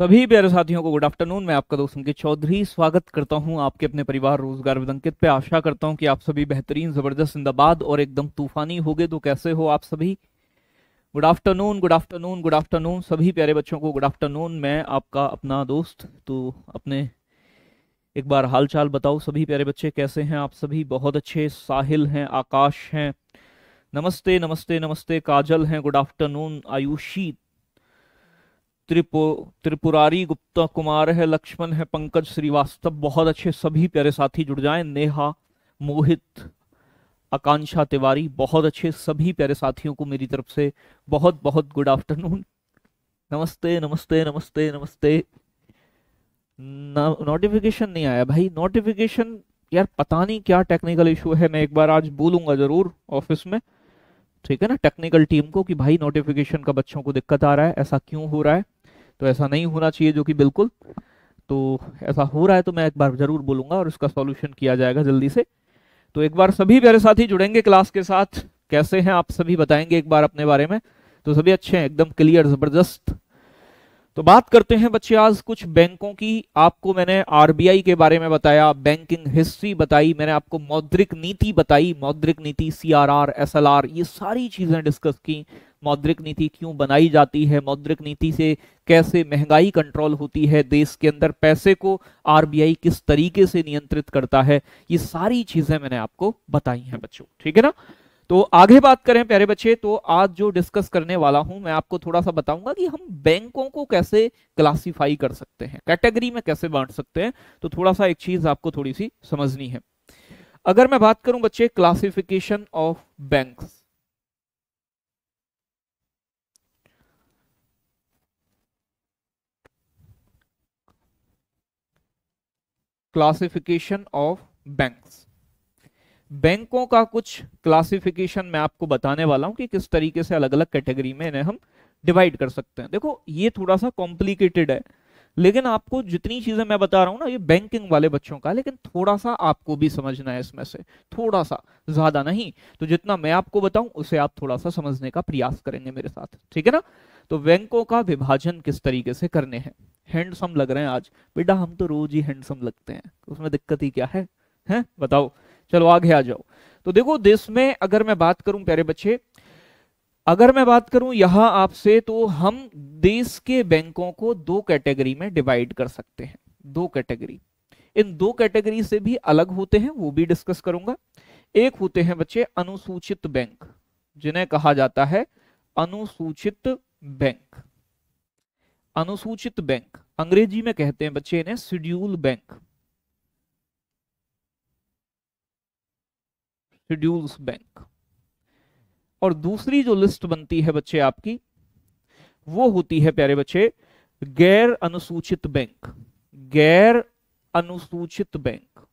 सभी प्यारे साथियों को गुड आफ्टरनून मैं आपका दोस्त अंकित चौधरी। स्वागत करता हूँ आपके अपने परिवार रोज़गार विद अंकित पे। आशा करता हूँ कि आप सभी बेहतरीन, ज़बरदस्त, जिंदाबाद और एकदम तूफानी होगे तो कैसे हो आप सभी? Good afternoon good afternoon good afternoon सभी प्यारे बच्चों को गुड आफ्टरनून मैं आपका अपना दोस्त तो अपने एक बार हाल चाल बताओ। सभी प्यारे बच्चे कैसे हैं आप सभी? बहुत अच्छे, साहिल हैं, आकाश हैं। नमस्ते नमस्ते नमस्ते। काजल हैं गुड आफ्टरनून आयुषी त्रिपु, त्रिपुरारी गुप्ता कुमार है, लक्ष्मण है, पंकज श्रीवास्तव, बहुत अच्छे सभी प्यारे साथी जुड़ जाएँ। नेहा, मोहित, आकांक्षा तिवारी, बहुत अच्छे सभी प्यारे साथियों को मेरी तरफ़ से बहुत बहुत गुड आफ्टरनून नमस्ते नमस्ते नमस्ते नमस्ते। नोटिफिकेशन नहीं आया भाई। नोटिफिकेशन यार पता नहीं क्या टेक्निकल इशू है। मैं एक बार आज बोलूँगा ज़रूर ऑफ़िस में। ठीक है ना? टेक्निकल टीम को कि भाई नोटिफिकेशन का बच्चों को दिक्कत आ रहा है, ऐसा क्यों हो रहा है? तो ऐसा नहीं होना चाहिए जो कि बिल्कुल। तो ऐसा हो रहा है तो मैं एक बार ज़रूर बोलूँगा और इसका सॉल्यूशन किया जाएगा जल्दी से। तो एक बार सभी प्यारे साथी जुड़ेंगे क्लास के साथ। कैसे हैं आप सभी बताएँगे एक बार अपने बारे में। तो सभी अच्छे हैं, एकदम क्लियर ज़बरदस्त। तो बात करते हैं बच्चे, आज कुछ बैंकों की। आपको मैंने आरबीआई के बारे में बताया बैंकिंग हिस्ट्री बताई, मैंने आपको मौद्रिक नीति बताई, मौद्रिक नीति सीआरआर एसएलआर ये सारी चीज़ें डिस्कस की। मौद्रिक नीति क्यों बनाई जाती है? मौद्रिक नीति से कैसे महँगाई कंट्रोल होती है? देश के अंदर पैसे को आरबीआई किस तरीके से नियंत्रित करता है? ये सारी चीज़ें मैंने आपको बताई हैं बच्चों, ठीक है ना? तो आगे बात करें प्यारे बच्चे तो आज जो डिस्कस करने वाला हूँ, मैं आपको थोड़ा सा बताऊँगा कि हम बैंकों को कैसे क्लासिफाई कर सकते हैं, कैटेगरी में कैसे बांट सकते हैं। तो थोड़ा सा एक चीज़ आपको थोड़ी सी समझनी है। अगर मैं बात करूँ बच्चे, classification of banks classification of banks बैंकों का कुछ क्लासिफिकेशन मैं आपको बताने वाला हूँ कि किस तरीके से अलग अलग कैटेगरी में इन्हें हम डिवाइड कर सकते हैं। देखो, ये थोड़ा सा कॉम्प्लिकेटेड है, लेकिन आपको जितनी चीज़ें मैं बता रहा हूँ ना, ये बैंकिंग वाले बच्चों का, लेकिन थोड़ा सा आपको भी समझना है इसमें से, थोड़ा सा, ज़्यादा नहीं। तो जितना मैं आपको बताऊँ, उसे आप थोड़ा सा समझने का प्रयास करेंगे मेरे साथ, ठीक है ना? तो बैंकों का विभाजन किस तरीके से करने हैं? हैंडसम लग रहे हैं आज। बेटा, हम तो रोज ही हैंडसम लगते हैं। उसमें दिक्कत ही क्या है? हैं? बताओ। चलो, आगे आ जाओ। तो देखो, देश में अगर मैं बात करूँ, प्यारे बच्चे, अगर मैं बात करूँ यहाँ आपसे तो हम देश के बैंकों को दो कैटेगरी में डिवाइड कर सकते हैं। दो कैटेगरी। इन दो कैटेगरी से भी अलग होते हैं, वो भी डिस्कस करूँगा। एक होते हैं बच्चे, अनुसूचित बैंक, जिन्हें कहा जाता है अनुसूचित बैंक अनुसूचित बैंक अंग्रेज़ी में कहते हैं बच्चे इन्हें शेड्यूल बैंक शेड्यूल्स बैंक और दूसरी जो लिस्ट बनती है बच्चे आपकी, वो होती है प्यारे बच्चे, गैर अनुसूचित बैंक गैर अनुसूचित बैंक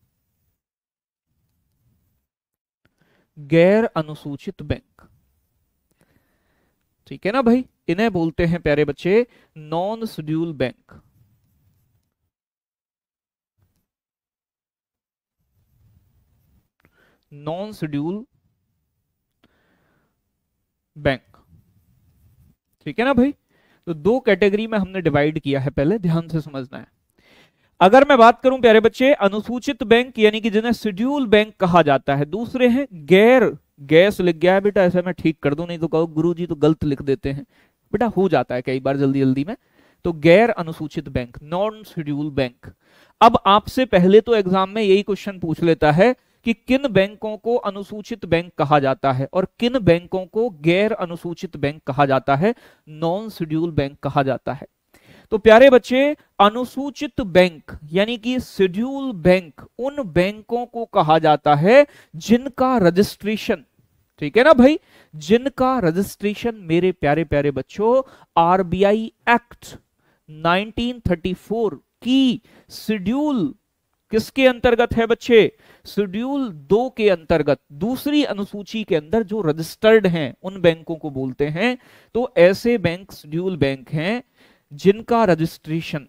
गैर अनुसूचित बैंक ठीक है ना भाई? इन्हें बोलते हैं, प्यारे बच्चे, non schedule bank. Non schedule bank. ठीक है ना भाई? तो दो कैटेगरी में हमने डिवाइड किया है पहले, ध्यान से समझना है। अगर मैं बात करूँ, प्यारे बच्चे, अनुसूचित बैंक, यानी कि जिन्हें शेड्यूल बैंक कहा जाता है, दूसरे हैं, गैर, गैस लिख गया है, बेटा, ऐसे मैं ठीक कर दूँ, नहीं तो कहो गुरु जी तो गलत लिख देते हैं। बेटा हो जाता है कई बार जल्दी जल्दी में। तो गैर अनुसूचित बैंक नॉन शेड्यूल बैंक अब आपसे पहले तो एग्ज़ाम में यही क्वेश्चन पूछ लेता है कि किन बैंकों को अनुसूचित बैंक कहा जाता है और किन बैंकों को गैर अनुसूचित बैंक कहा जाता है नॉन शेड्यूल बैंक कहा जाता है। तो प्यारे बच्चे, अनुसूचित बैंक, यानी कि शेड्यूल बैंक उन बैंकों को कहा जाता है जिनका रजिस्ट्रेशन ठीक है ना भाई? जिनका रजिस्ट्रेशन मेरे प्यारे प्यारे बच्चों आरबीआई एक्ट 1934 की शेड्यूल किसके अंतर्गत है बच्चे? शेड्यूल दो के अंतर्गत। दूसरी अनुसूची के अंदर जो रजिस्टर्ड हैं, उन बैंकों को बोलते हैं तो ऐसे बैंक शेड्यूल बैंक हैं जिनका रजिस्ट्रेशन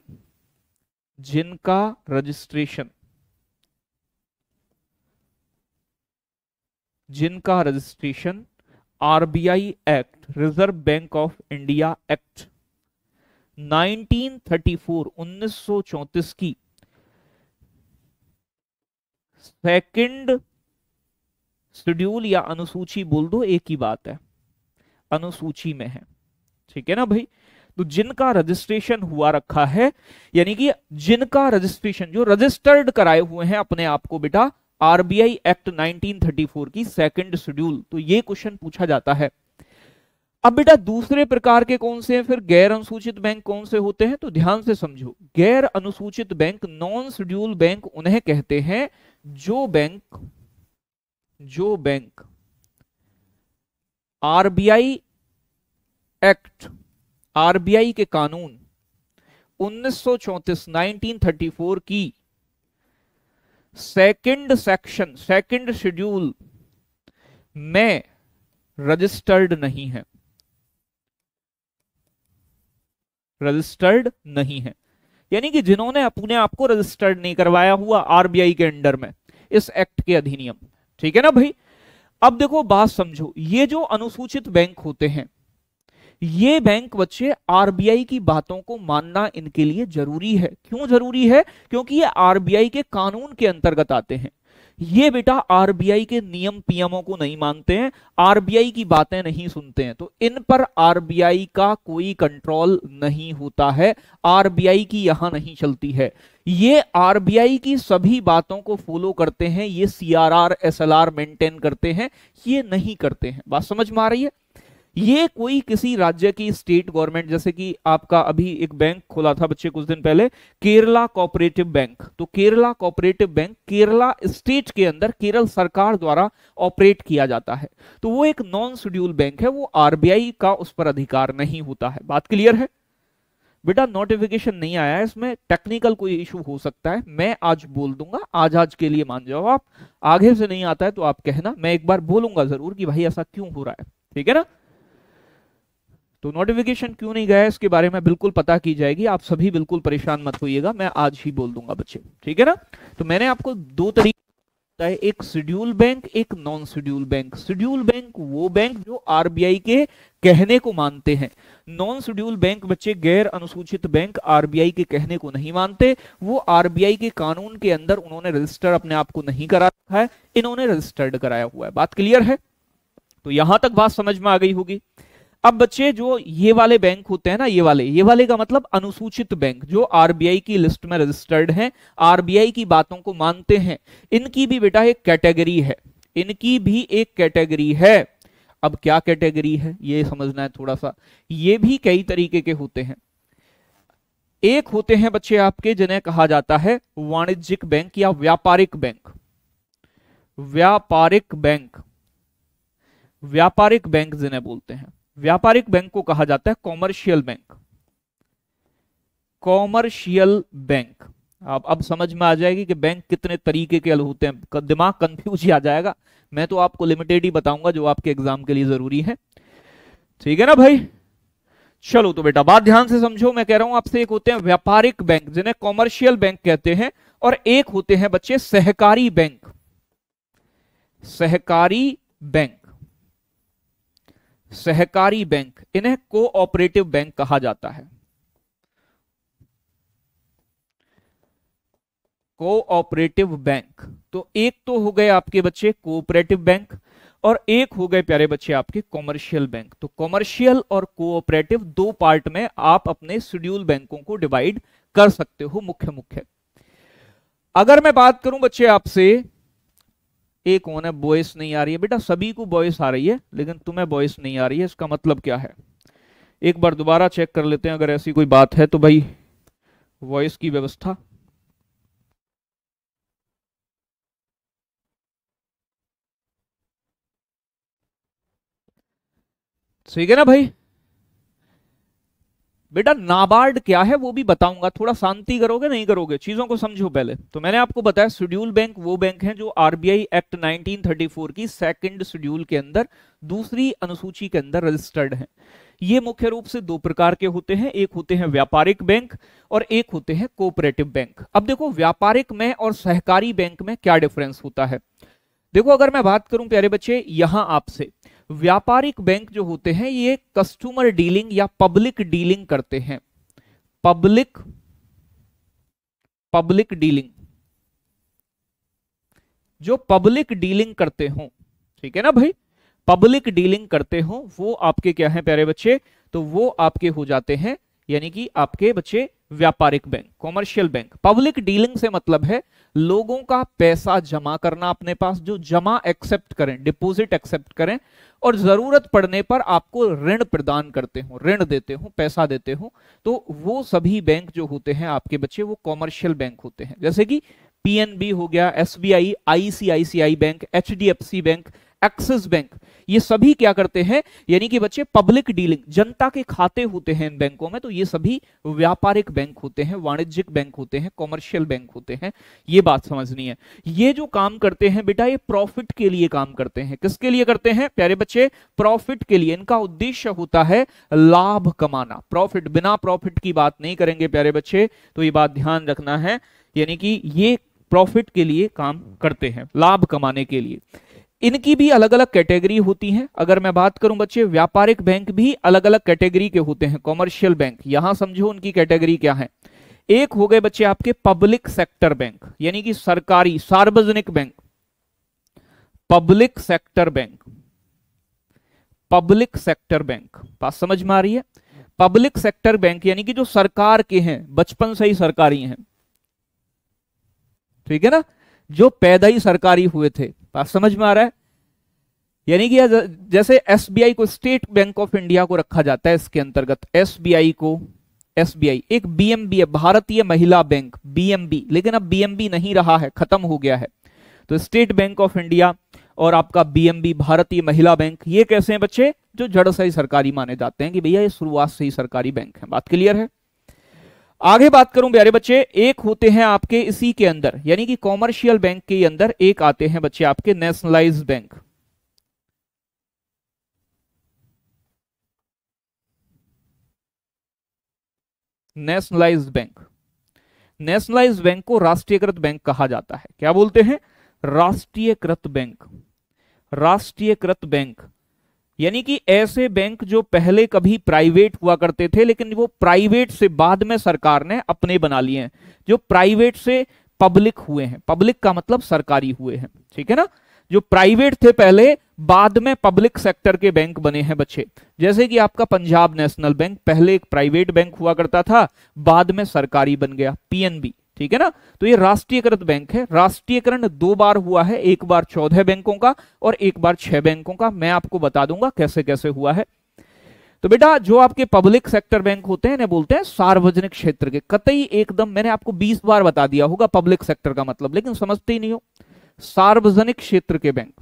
जिनका रजिस्ट्रेशन जिनका registration RBI act, reserve bank of India act 1934 1934 की। सेकंड शेड्यूल या अनुसूची बोल दो, एक ही बात है। अनुसूची में है। ठीक है ना भाई? तो जिनका रजिस्ट्रेशन हुआ रखा है, यानी कि जिनका रजिस्ट्रेशन, जो रजिस्टर्ड कराए हुए हैं अपने आप को, बेटा आरबीआई एक्ट 1934 की सेकंड शेड्यूल तो ये क्वेश्चन पूछा जाता है। अब बेटा दूसरे प्रकार के कौन से हैं? फिर गैर अनुसूचित बैंक कौन से होते हैं? तो ध्यान से समझो। गैर अनुसूचित बैंक नॉन शेड्यूल बैंक उन्हें कहते हैं जो बैंक जो बैंक आरबीआई एक्ट, आरबीआई के कानून 1934 1934 की सेकंड सेक्शन सेकंड शेड्यूल में रजिस्टर्ड नहीं है। रजिस्टर्ड नहीं है। यानी कि जिन्होंने अपने आप को रजिस्टर्ड नहीं करवाया हुआ आरबीआई के अंडर में, इस एक्ट के अधिनियम। ठीक है ना भाई? अब देखो, बात समझो, ये जो अनुसूचित बैंक होते हैं ये बैंक बच्चे आरबीआई की बातों को मानना इनके लिए ज़रूरी है। क्यों ज़रूरी है? क्योंकि ये आरबीआई के कानून के अंतर्गत आते हैं। ये बेटा आरबीआई के नियम पीएमओ को नहीं मानते हैं आरबीआई की बातें नहीं सुनते हैं। तो इन पर आरबीआई का कोई कंट्रोल नहीं होता है। आरबीआई की यहाँ नहीं चलती है। ये आरबीआई की सभी बातों को फॉलो करते हैं, ये सीआरआर एसएलआर मेंटेन करते हैं, ये नहीं करते हैं। बात समझ में आ रही है? ये कोई किसी राज्य की स्टेट गवर्नमेंट जैसे कि आपका अभी एक बैंक खोला था बच्चे कुछ दिन पहले केरला कोऑपरेटिव बैंक तो Kerala cooperative bank Kerala state के अंदर केरल सरकार द्वारा ऑपरेट किया जाता है। तो वो एक नॉन शेड्यूल बैंक है, वो आरबीआई का उस पर अधिकार नहीं होता है। बात क्लियर है? बेटा नोटिफिकेशन नहीं आया है इसमें टेक्निकल कोई इशू हो सकता है। मैं आज बोल दूँगा आज आज के लिए मान जाओ आप। आगे से नहीं आता है तो आप कहना। मैं एक बार बोलूँगा ज़रूर कि भाई ऐसा क्यों हो रहा है? ठीक है ना? तो नोटिफिकेशन क्यों नहीं गया इसके बारे में बिल्कुल पता की जाएगी। आप सभी बिल्कुल परेशान मत होइएगा, मैं आज ही बोल दूँगा बच्चे। ठीक है ना? तो मैंने आपको दो तरीके एक शेड्यूल बैंक एक non schedule bank schedule bank वो बैंक जो आरबीआई के कहने को मानते हैं। नॉन शेड्यूल बैंक बच्चे गैर अनुसूचित बैंक आरबीआई के कहने को नहीं मानते। वो आरबीआई के कानून के अंदर उन्होंने रजिस्टर अपने आप को नहीं करा रखा है। इन्होंने रजिस्टर्ड कराया हुआ है। बात क्लियर है? तो यहाँ तक बात समझ में आ गई होगी। अब बच्चे, जो ये वाले बैंक होते हैं ना, ये वाले ये वाले का मतलब अनुसूचित बैंक जो आरबीआई की लिस्ट में रजिस्टर्ड हैं आरबीआई की बातों को मानते हैं। इनकी भी बेटा एक कैटेगरी है। इनकी भी एक कैटेगरी है। अब क्या कैटेगरी है? ये समझना है थोड़ा सा। ये भी कई तरीके के होते हैं। एक होते हैं बच्चे आपके, जिन्हें कहा जाता है वाणिज्यिक बैंक या व्यापारिक बैंक व्यापारिक बैंक व्यापारिक बैंक जिन्हें बोलते हैं। व्यापारिक बैंक को कहा जाता है कॉमर्शियल बैंक कॉमर्शियल बैंक आप अब समझ में आ जाएगी कि बैंक कितने तरीके के होते हैं। दिमाग कंफ्यूज ही आ जाएगा। मैं तो आपको लिमिटेड ही बताऊँगा जो आपके एग्ज़ाम के लिए ज़रूरी है। ठीक है ना भाई? चलो तो बेटा, बात ध्यान से समझो। मैं कह रहा हूँ आपसे एक होते हैं व्यापारिक बैंक, जिन्हें कॉमर्शियल बैंक कहते हैं, और एक होते हैं बच्चे सहकारी बैंक। सहकारी बैंक। सहकारी बैंक, इन्हें कोऑपरेटिव बैंक कहा जाता है। कोऑपरेटिव बैंक तो एक तो हो गए आपके बच्चे कोऑपरेटिव बैंक और एक हो गए प्यारे बच्चे आपके कॉमर्शियल बैंक तो कॉमर्शियल और कोऑपरेटिव दो पार्ट में आप अपने शेड्यूल बैंकों को डिवाइड कर सकते हो मुख्य मुख्य अगर मैं बात करूँ बच्चे आपसे एक कौन है? वॉइस नहीं आ रही है। बेटा, सभी को बॉयस आ रही है, लेकिन तुम्हें वॉइस नहीं आ रही है। इसका मतलब क्या है? एक बार दोबारा चेक कर लेते हैं, अगर ऐसी कोई बात है तो भाई वॉइस की व्यवस्था। ठीक है ना भाई? बेटा नाबार्ड क्या है वो भी बताऊँगा। थोड़ा शांति करोगे, नहीं करोगे? चीज़ों को समझो पहले। तो मैंने आपको बताया, शेड्यूल बैंक वो बैंक है जो आरबीआई एक्ट 1934 की सेकंड शेड्यूल के अंदर, दूसरी अनुसूची के अंदर रजिस्टर्ड है। ये मुख्य रूप से दो प्रकार के होते हैं। एक होते हैं व्यापारिक बैंक और एक होते हैं कोऑपरेटिव बैंक। अब देखो, व्यापारिक में और सहकारी बैंक में क्या डिफरेंस होता है? देखो, अगर मैं बात करूँ, प्यारे बच्चे, यहाँ आपसे। व्यापारिक बैंक जो होते हैं, ये कस्टमर डीलिंग या पब्लिक डीलिंग करते हैं। पब्लिक पब्लिक डीलिंग जो पब्लिक डीलिंग करते हो, ठीक है ना भाई? पब्लिक डीलिंग करते हो, वो आपके क्या है प्यारे बच्चे? तो वो आपके हो जाते हैं, यानी कि आपके बच्चे व्यापारिक bank commercial bank public dealing से मतलब है लोगों का पैसा जमा करना अपने पास, जो जमा एक्सेप्ट करें डिपॉजिट एक्सेप्ट करें और ज़रूरत पड़ने पर आपको ऋण प्रदान करते हो, ऋण देते हो, पैसा देते हो तो वो सभी बैंक जो होते हैं आपके बच्चे, वो कॉमर्शियल बैंक होते हैं। जैसे कि पीएनबी हो गया SBI ICICI bank HDFC bank Axis bank ये सभी क्या करते हैं? यानी कि बच्चे पब्लिक डीलिंग जनता के खाते होते हैं इन बैंकों में तो ये सभी व्यापारिक बैंक होते हैं, वाणिज्यिक बैंक होते हैं कॉमर्शियल बैंक होते हैं। ये बात समझनी है। ये जो काम करते हैं, बेटा, ये प्रॉफिट के लिए काम करते हैं। किसके लिए करते हैं? प्यारे बच्चे प्रॉफिट के लिए। इनका उद्देश्य होता है लाभ कमाना। प्रॉफिट बिना प्रॉफिट की बात नहीं करेंगे प्यारे बच्चे तो ये बात ध्यान रखना है। यानी कि ये प्रॉफिट के लिए काम करते हैं, लाभ कमाने के लिए। इनकी भी अलग अलग कैटेगरी होती हैं। अगर मैं बात करूँ बच्चे, व्यापारिक बैंक भी अलग अलग कैटेगरी के होते हैं। कॉमर्शियल बैंक, यहाँ समझो उनकी कैटेगरी क्या है। एक हो गए बच्चे आपके पब्लिक सेक्टर बैंक, यानी कि सरकारी, सार्वजनिक bank. Public sector bank. Public sector bank. बात समझ में आ रही है? पब्लिक सेक्टर बैंक, यानी कि जो सरकार के हैं, बचपन से ही सरकारी हैं। ठीक है ना? जो पैदा ही सरकारी हुए थे। बात समझ में आ रहा है? यानी कि जैसे एसबीआई को स्टेट बैंक ऑफ़ इंडिया को रखा जाता है इसके अंतर्गत एसबीआई को एसबीआई एक बीएमबी है, भारतीय महिला बैंक बीएमबी लेकिन अब बीएमबी नहीं रहा है, खत्म हो गया है। तो स्टेट बैंक ऑफ़ इंडिया और आपका बीएमबी भारतीय महिला बैंक, ये कैसे हैं बच्चे? जो जड़ से ही सरकारी माने जाते हैं कि भैया ये शुरुआत से ही सरकारी बैंक है। बात क्लियर है? आगे बात करूँ प्यारे बच्चे, एक होते हैं आपके इसी के अंदर, यानी कि कॉमर्शियल बैंक के अंदर एक आते हैं बच्चे आपके nationalise bank nationalise bank nationalise bank को राष्ट्रीयकृत बैंक कहा जाता है। क्या बोलते हैं? राष्ट्रीयकृत बैंक राष्ट्रीयकृत बैंक यानी कि ऐसे बैंक जो पहले कभी प्राइवेट हुआ करते थे, लेकिन वो प्राइवेट से बाद में सरकार ने अपने बना लिए हैं, जो प्राइवेट से पब्लिक हुए हैं। पब्लिक का मतलब सरकारी हुए हैं, ठीक है ना? जो प्राइवेट थे पहले, बाद में पब्लिक सेक्टर के बैंक बने हैं बच्चे। जैसे कि आपका पंजाब नेशनल बैंक पहले एक प्राइवेट बैंक हुआ करता था, बाद में सरकारी बन गया पीएनबी ठीक है ना? तो ये राष्ट्रीयकृत बैंक है। राष्ट्रीयकरण दो बार हुआ है। एक बार चौदह बैंकों का और एक बार छह बैंकों का। मैं आपको बता दूँगा कैसे कैसे हुआ है। तो बेटा, जो आपके पब्लिक सेक्टर बैंक होते हैं ना बोलते हैं सार्वजनिक क्षेत्र के। कतई एकदम मैंने आपको 20 बार बता दिया होगा पब्लिक सेक्टर का मतलब लेकिन समझते ही नहीं हो। सार्वजनिक क्षेत्र के बैंक।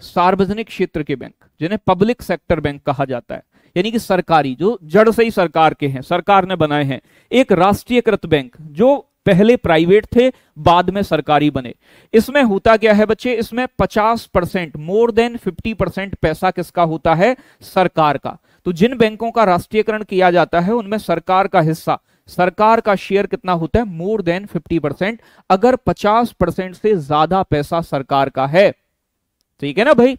सार्वजनिक क्षेत्र के बैंक, जिन्हें पब्लिक सेक्टर बैंक कहा जाता है। यानी कि सरकारी, जो जड़ से ही सरकार के हैं, सरकार ने बनाए हैं, एक राष्ट्रीयकृत बैंक, जो पहले प्राइवेट थे, बाद में सरकारी बने। इसमें होता क्या है बच्चे? इसमें 50 परसेंट, मोर देन 50 परसेंट पैसा किसका होता है? सरकार का। तो जिन बैंकों का राष्ट्रीयकरण किया जाता है, उनमें सरकार का हिस्सा, सरकार का शेयर कितना होता है? More than 50 percent. अगर 50 परसेंट से ज़्यादा पैसा सरकार का है, ठीक है ना भाई?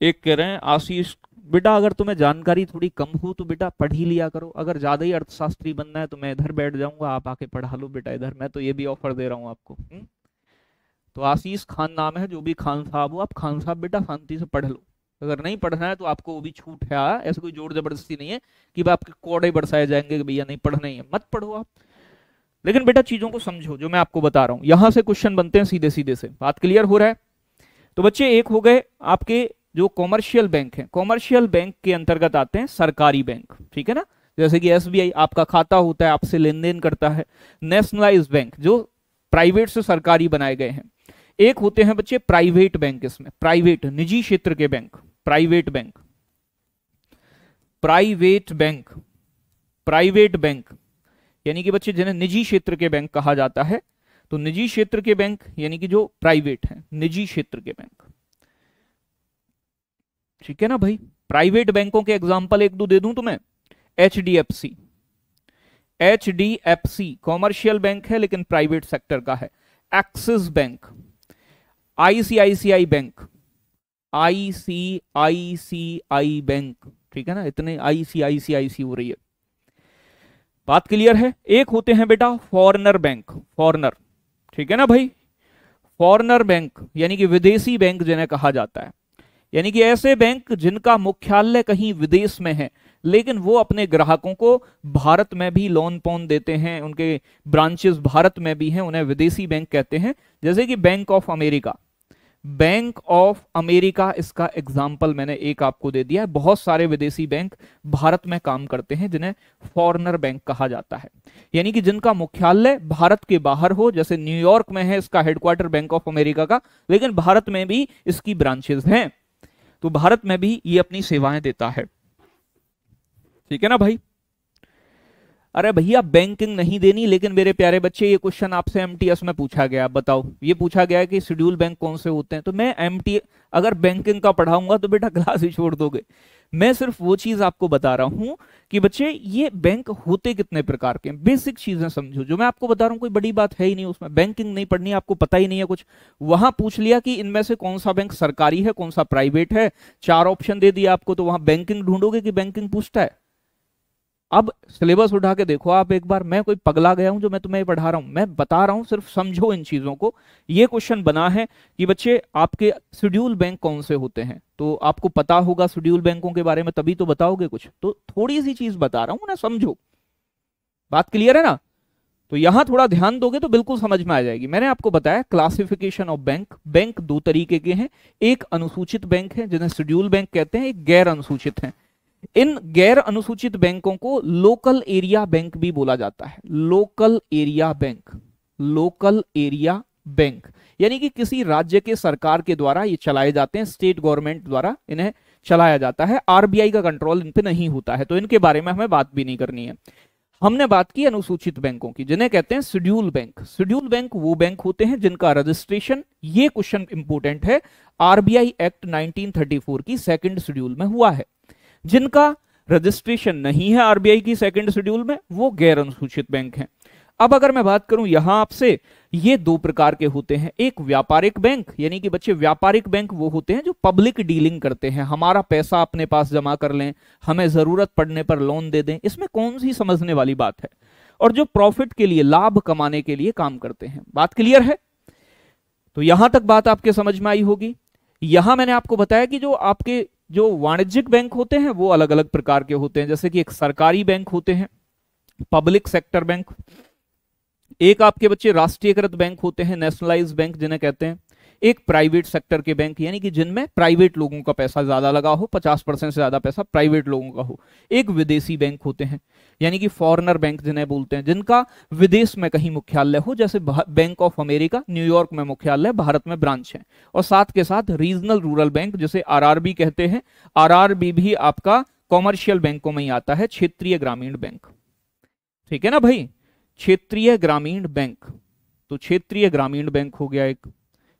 एक कह रहे हैं, आशीष, बेटा अगर तुम्हें जानकारी थोड़ी कम हो तो बेटा पढ़ ही लिया करो अगर ज़्यादा ही अर्थशास्त्री बनना है तो मैं इधर बैठ जाऊँगा, आप आके पढ़ा लो बेटा इधर, मैं तो ये भी ऑफ़र दे रहा हूँ आपको? हम्म? तो आशीष खान नाम है, जो भी खान साहब हो, आप खान साहब बेटा शांति से पढ़ लो अगर नहीं पढ़ना है तो आपको वो भी छूट है हाँ? ऐसे कोई ज़ोर ज़बरदस्ती नहीं है कि भाई आपके कोड़े बरसाए जाएँगे भैया नहीं पढ़ना ही है मत पढ़ो आप लेकिन बेटा चीज़ों को समझो, जो मैं आपको बता रहा हूँ यहाँ से क्वेश्चन बनते हैं सीधे सीधे से बात क्लियर हो रहा है तो बच्चे, एक हो गए आपके जो कॉमर्शियल बैंक है। कॉमर्शियल बैंक के अंतर्गत आते हैं सरकारी बैंक ठीक है ना? जैसे कि एसबीआई आपका खाता होता है, आपसे लेन देन करता है। नेशनलाइज बैंक जो प्राइवेट से सरकारी बनाए गए हैं। एक होते हैं बच्चे प्राइवेट बैंक इसमें। प्राइवेट निजी क्षेत्र के bank private bank private bank private bank यानी कि बच्चे जिन्हें निजी क्षेत्र के बैंक कहा जाता है तो निजी क्षेत्र के बैंक यानी कि जो प्राइवेट है, निजी क्षेत्र के बैंक ठीक है ना भाई? प्राइवेट बैंकों के एग्ज़ाम्पल एक दो दे दूँ तुम्हें? H D F C H D F C commercial bank है, लेकिन प्राइवेट सेक्टर का है। Axis bank ICICI bank ICICI bank ठीक है ना? इतने आईसीआईसीआईसी हो रही है। बात क्लियर है? एक होते हैं बेटा फॉरनर बैंक फॉरनर ठीक है ना भाई? फॉरनर बैंक यानी कि विदेशी बैंक जिन्हें कहा जाता है। यानी कि ऐसे बैंक जिनका मुख्यालय कहीं विदेश में है, लेकिन वो अपने ग्राहकों को भारत में भी लोन पोन देते हैं, उनके ब्रांचेस भारत में भी हैं, उन्हें विदेशी बैंक कहते हैं, जैसे कि bank of America bank of America इसका एग्ज़ाम्पल मैंने एक आपको दे दिया है, बहुत सारे विदेशी बैंक भारत में काम करते हैं, जिन्हें फॉरनर बैंक कहा जाता है। यानी कि जिनका मुख्यालय भारत के बाहर हो, जैसे न्यूयॉर्क में है, इसका हेडक्वार्टर बैंक ऑफ़ अमेरिका का, लेकिन भारत में भी इसकी ब्रांचेस हैं। तो भारत में भी ये अपनी सेवाएँ देता है। ठीक है ना भाई? अरे भैया बैंकिंग नहीं देनी, लेकिन मेरे प्यारे बच्चे, ये क्वेश्चन आपसे एमटीएस में पूछा गया बताओ। ये पूछा गया कि शेड्यूल बैंक कौन से होते हैं? तो मैं एमटी अगर बैंकिंग का पढ़ाऊँगा तो बेटा क्लास ही छोड़ दोगे। मैं सिर्फ़ वो चीज़ आपको बता रहा हूँ कि बच्चे, ये बैंक होते कितने प्रकार के बेसिक चीज़ें समझो। जो मैं आपको बता रहा हूँ, कोई बड़ी बात है ही नहीं, उसमें बैंकिंग नहीं पढ़नी, आपको पता ही नहीं है कुछ। वहाँ पूछ लिया कि इनमें से कौन सा बैंक सरकारी है, कौन सा प्राइवेट है? चार ऑप्शन दे दिया आपको तो वहाँ बैंकिंग ढूंढोगे कि बैंकिंग पूछता है? अब सिलेबस उठा के देखो, आप एक बार, मैं कोई पगला गया हूँ जो मैं तुम्हें पढ़ा रहा हूँ, मैं बता रहा हूँ, सिर्फ़ समझो इन चीज़ों को। ये क्वेश्चन बना है कि बच्चे, आपके शेड्यूल बैंक कौन से होते हैं? तो आपको पता होगा शेड्यूल बैंकों के बारे में, तभी तो बताओगे कुछ। तो थोड़ी सी चीज़ बता रहा हूँ ना समझो। बात क्लियर है ना? तो यहाँ थोड़ा ध्यान दोगे तो बिल्कुल समझ में आ जाएगी। मैंने आपको बताया क्लासिफिकेशन ऑफ़ बैंक बैंक दो तरीके के हैं। एक अनुसूचित बैंक है, जिन्हें शेड्यूल बैंक कहते हैं, एक गैर अनुसूचित है। इन गैर अनुसूचित बैंकों को लोकल एरिया बैंक भी बोला जाता है। Local area bank. Local area bank. यानी कि किसी राज्य के सरकार के द्वारा ये चलाए जाते हैं, स्टेट गवर्नमेंट द्वारा इन्हें चलाया जाता है। आरबीआई का कंट्रोल इन पे नहीं होता है तो इनके बारे में हमें बात भी नहीं करनी है। हमने बात की अनुसूचित बैंकों की, जिन्हें कहते हैं शेड्यूल बैंक। शेड्यूल बैंक वो बैंक होते हैं जिनका रजिस्ट्रेशन ये क्वेश्चन इंपोर्टेंट है। आरबीआई एक्ट 1934 की सेकंड शेड्यूल में हुआ है। जिनका रजिस्ट्रेशन नहीं है आरबीआई की सेकंड शेड्यूल में, वो गैर अनुसूचित बैंक हैं। अब अगर मैं बात करूँ यहाँ आपसे, ये दो प्रकार के होते हैं। एक व्यापारिक बैंक, यानी कि बच्चे व्यापारिक बैंक वो होते हैं जो पब्लिक डीलिंग करते हैं। हमारा पैसा अपने पास जमा कर लें, हमें ज़रूरत पड़ने पर लोन दे दें। इसमें कौन सी समझने वाली बात है? और जो प्रॉफिट के लिए, लाभ कमाने के लिए काम करते हैं। बात क्लियर है? तो यहाँ तक बात आपके समझ में आई होगी। यहाँ मैंने आपको बताया कि जो आपके जो वाणिज्यिक बैंक होते हैं, वो अलग अलग प्रकार के होते हैं। जैसे कि एक सरकारी बैंक होते हैं पब्लिक सेक्टर बैंक। एक आपके बच्चे राष्ट्रीयकृत बैंक होते हैं नेशनलाइज बैंक जिन्हें कहते हैं। एक प्राइवेट सेक्टर के बैंक यानी कि जिनमें प्राइवेट लोगों का पैसा ज़्यादा लगा हो 50 परसेंट से ज़्यादा पैसा प्राइवेट लोगों का हो। एक विदेशी बैंक होते हैं, यानी कि फॉरनर बैंक जिन्हें बोलते हैं, जिनका विदेश में कहीं मुख्यालय हो, जैसे बैंक ऑफ़ अमेरिका न्यूयॉर्क में मुख्यालय, भारत में ब्रांच है। और साथ के साथ रीजनल रूरल बैंक जिसे आर कहते हैं आरआरबी भी आपका कॉमर्शियल बैंकों में ही आता है, क्षेत्रीय ग्रामीण बैंक ठीक है ना भाई? क्षेत्रीय ग्रामीण बैंक तो क्षेत्रीय ग्रामीण बैंक हो गया एक।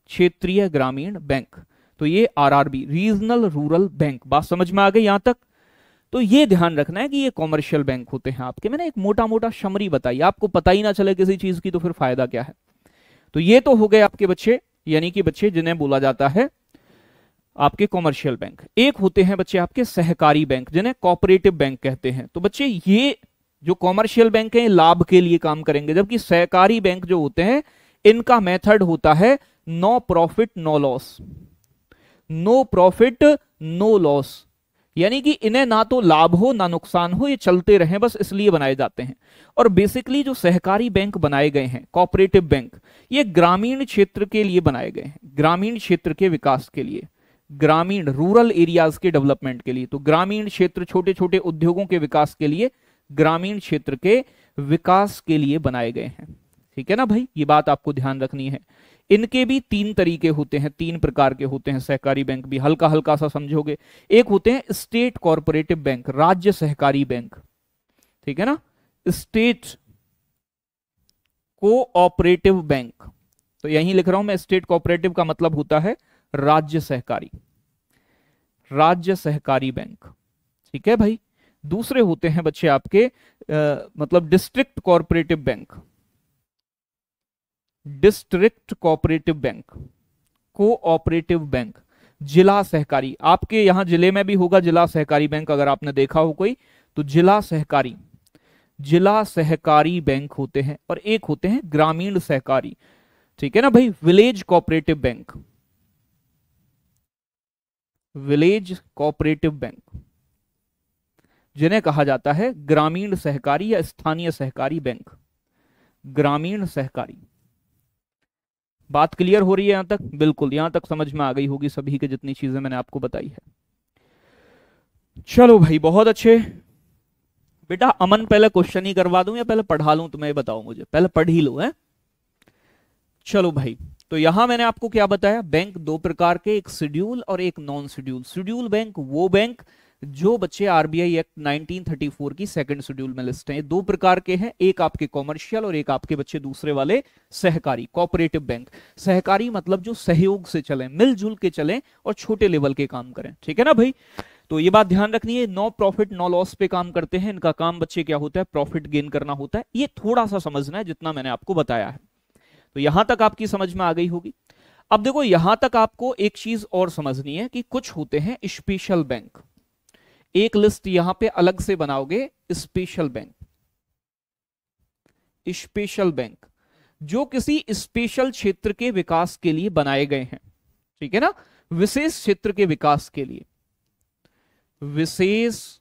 क्षेत्रीय ग्रामीण बैंक तो ये आरआरबी रीजनल रूरल बैंक बात समझ में आ गई यहाँ तक? तो ये ध्यान रखना है कि ये कॉमर्शियल बैंक होते हैं आपके। मैंने एक मोटा मोटा शमरी बताई, आपको पता ही ना चले किसी चीज़ की तो फिर फ़ायदा क्या है? तो ये तो हो गए आपके बच्चे, यानी कि बच्चे जिन्हें बोला जाता है, आपके कॉमर्शियल बैंक एक होते हैं बच्चे आपके सहकारी बैंक जिन्हें कॉपरेटिव बैंक कहते हैं। तो बच्चे, ये जो कॉमर्शियल बैंक है लाभ के लिए काम करेंगे, जबकि सहकारी बैंक जो होते हैं, इनका मेथड होता है no profit no loss no profit no loss यानी कि इन्हें ना तो लाभ हो, ना नुकसान हो, ये चलते रहे, बस इसलिए बनाए जाते हैं। और बेसिकली जो सहकारी बैंक बनाए गए हैं कॉपरेटिव बैंक ये ग्रामीण क्षेत्र के लिए बनाए गए हैं। ग्रामीण क्षेत्र के विकास के लिए। ग्रामीण रूरल एरियाज़ के डेवलपमेंट के लिए। तो ग्रामीण क्षेत्र छोटे छोटे उद्योगों के विकास के लिए, ग्रामीण क्षेत्र के विकास के लिए बनाए गए हैं। ठीक है ना भाई? ये बात आपको ध्यान रखनी है। इनके भी तीन तरीके होते हैं तीन प्रकार के होते हैं। सहकारी बैंक भी हल्का हल्का सा समझोगे। एक होते हैं स्टेट कॉरपोरेटिव बैंक राज्य सहकारी बैंक। ठीक है ना? State cooperative bank. तो यही लिख रहा हूँ मैं स्टेट कोऑपरेटिव का मतलब होता है राज्य सहकारी। राज्य सहकारी बैंक। ठीक है भाई? दूसरे होते हैं बच्चे आपके आ, मतलब district corporative bank district cooperative bank cooperative bank, जिला सहकारी। आपके यहाँ ज़िले में भी होगा जिला सहकारी बैंक, अगर आपने देखा हो कोई तो जिला सहकारी जिला सहकारी बैंक होते हैं और एक होते हैं ग्रामीण सहकारी। ठीक है ना भाई? Village cooperative bank, village cooperative bank, जिन्हें कहा जाता है ग्रामीण सहकारी या स्थानीय सहकारी बैंक, ग्रामीण सहकारी। बात क्लियर हो रही है यहाँ तक? बिल्कुल, यहाँ तक समझ में आ गई होगी सभी के जितनी चीज़ें मैंने आपको बताई है। चलो भाई, बहुत अच्छे। बेटा, अमन पहले क्वेश्चन ही करवा दूँ या पहले पढ़ा लूँ? तुम्हें बताओ मुझे। पहले पढ़ ही लो, है? चलो भाई तो यहाँ मैंने आपको क्या बताया? बैंक दो प्रकार के, एक शेड्यूल और एक नॉन शेड्यूल शेड्यूल बैंक, वो बैंक जो बच्चे आरबीआई एक्ट 1934 की सेकंड शेड्यूल में लिस्ट हैं दो प्रकार के हैं, एक आपके कॉमर्शियल और एक आपके बच्चे दूसरे वाले सहकारी कोऑपरेटिव बैंक सहकारी मतलब जो सहयोग से चले, मिलजुल के चले और छोटे लेवल के काम करें। ठीक है ना भाई? तो ये बात ध्यान रखनी है नो प्रॉफिट नो लॉस पे काम करते हैं, इनका काम बच्चे क्या होता है प्रॉफिट गेन करना होता है, ये थोड़ा सा समझना है, जितना मैंने आपको बताया है। तो यहाँ तक आपकी समझ में आ गई होगी। अब देखो, यहाँ तक आपको एक चीज़ और समझनी है कि कुछ होते हैं स्पेशल बैंक एक लिस्ट यहाँ पे अलग से बनाओगे स्पेशल बैंक स्पेशल बैंक जो किसी स्पेशल क्षेत्र के विकास के लिए बनाए गए हैं। ठीक है ना? विशेष क्षेत्र के विकास के लिए। विशेष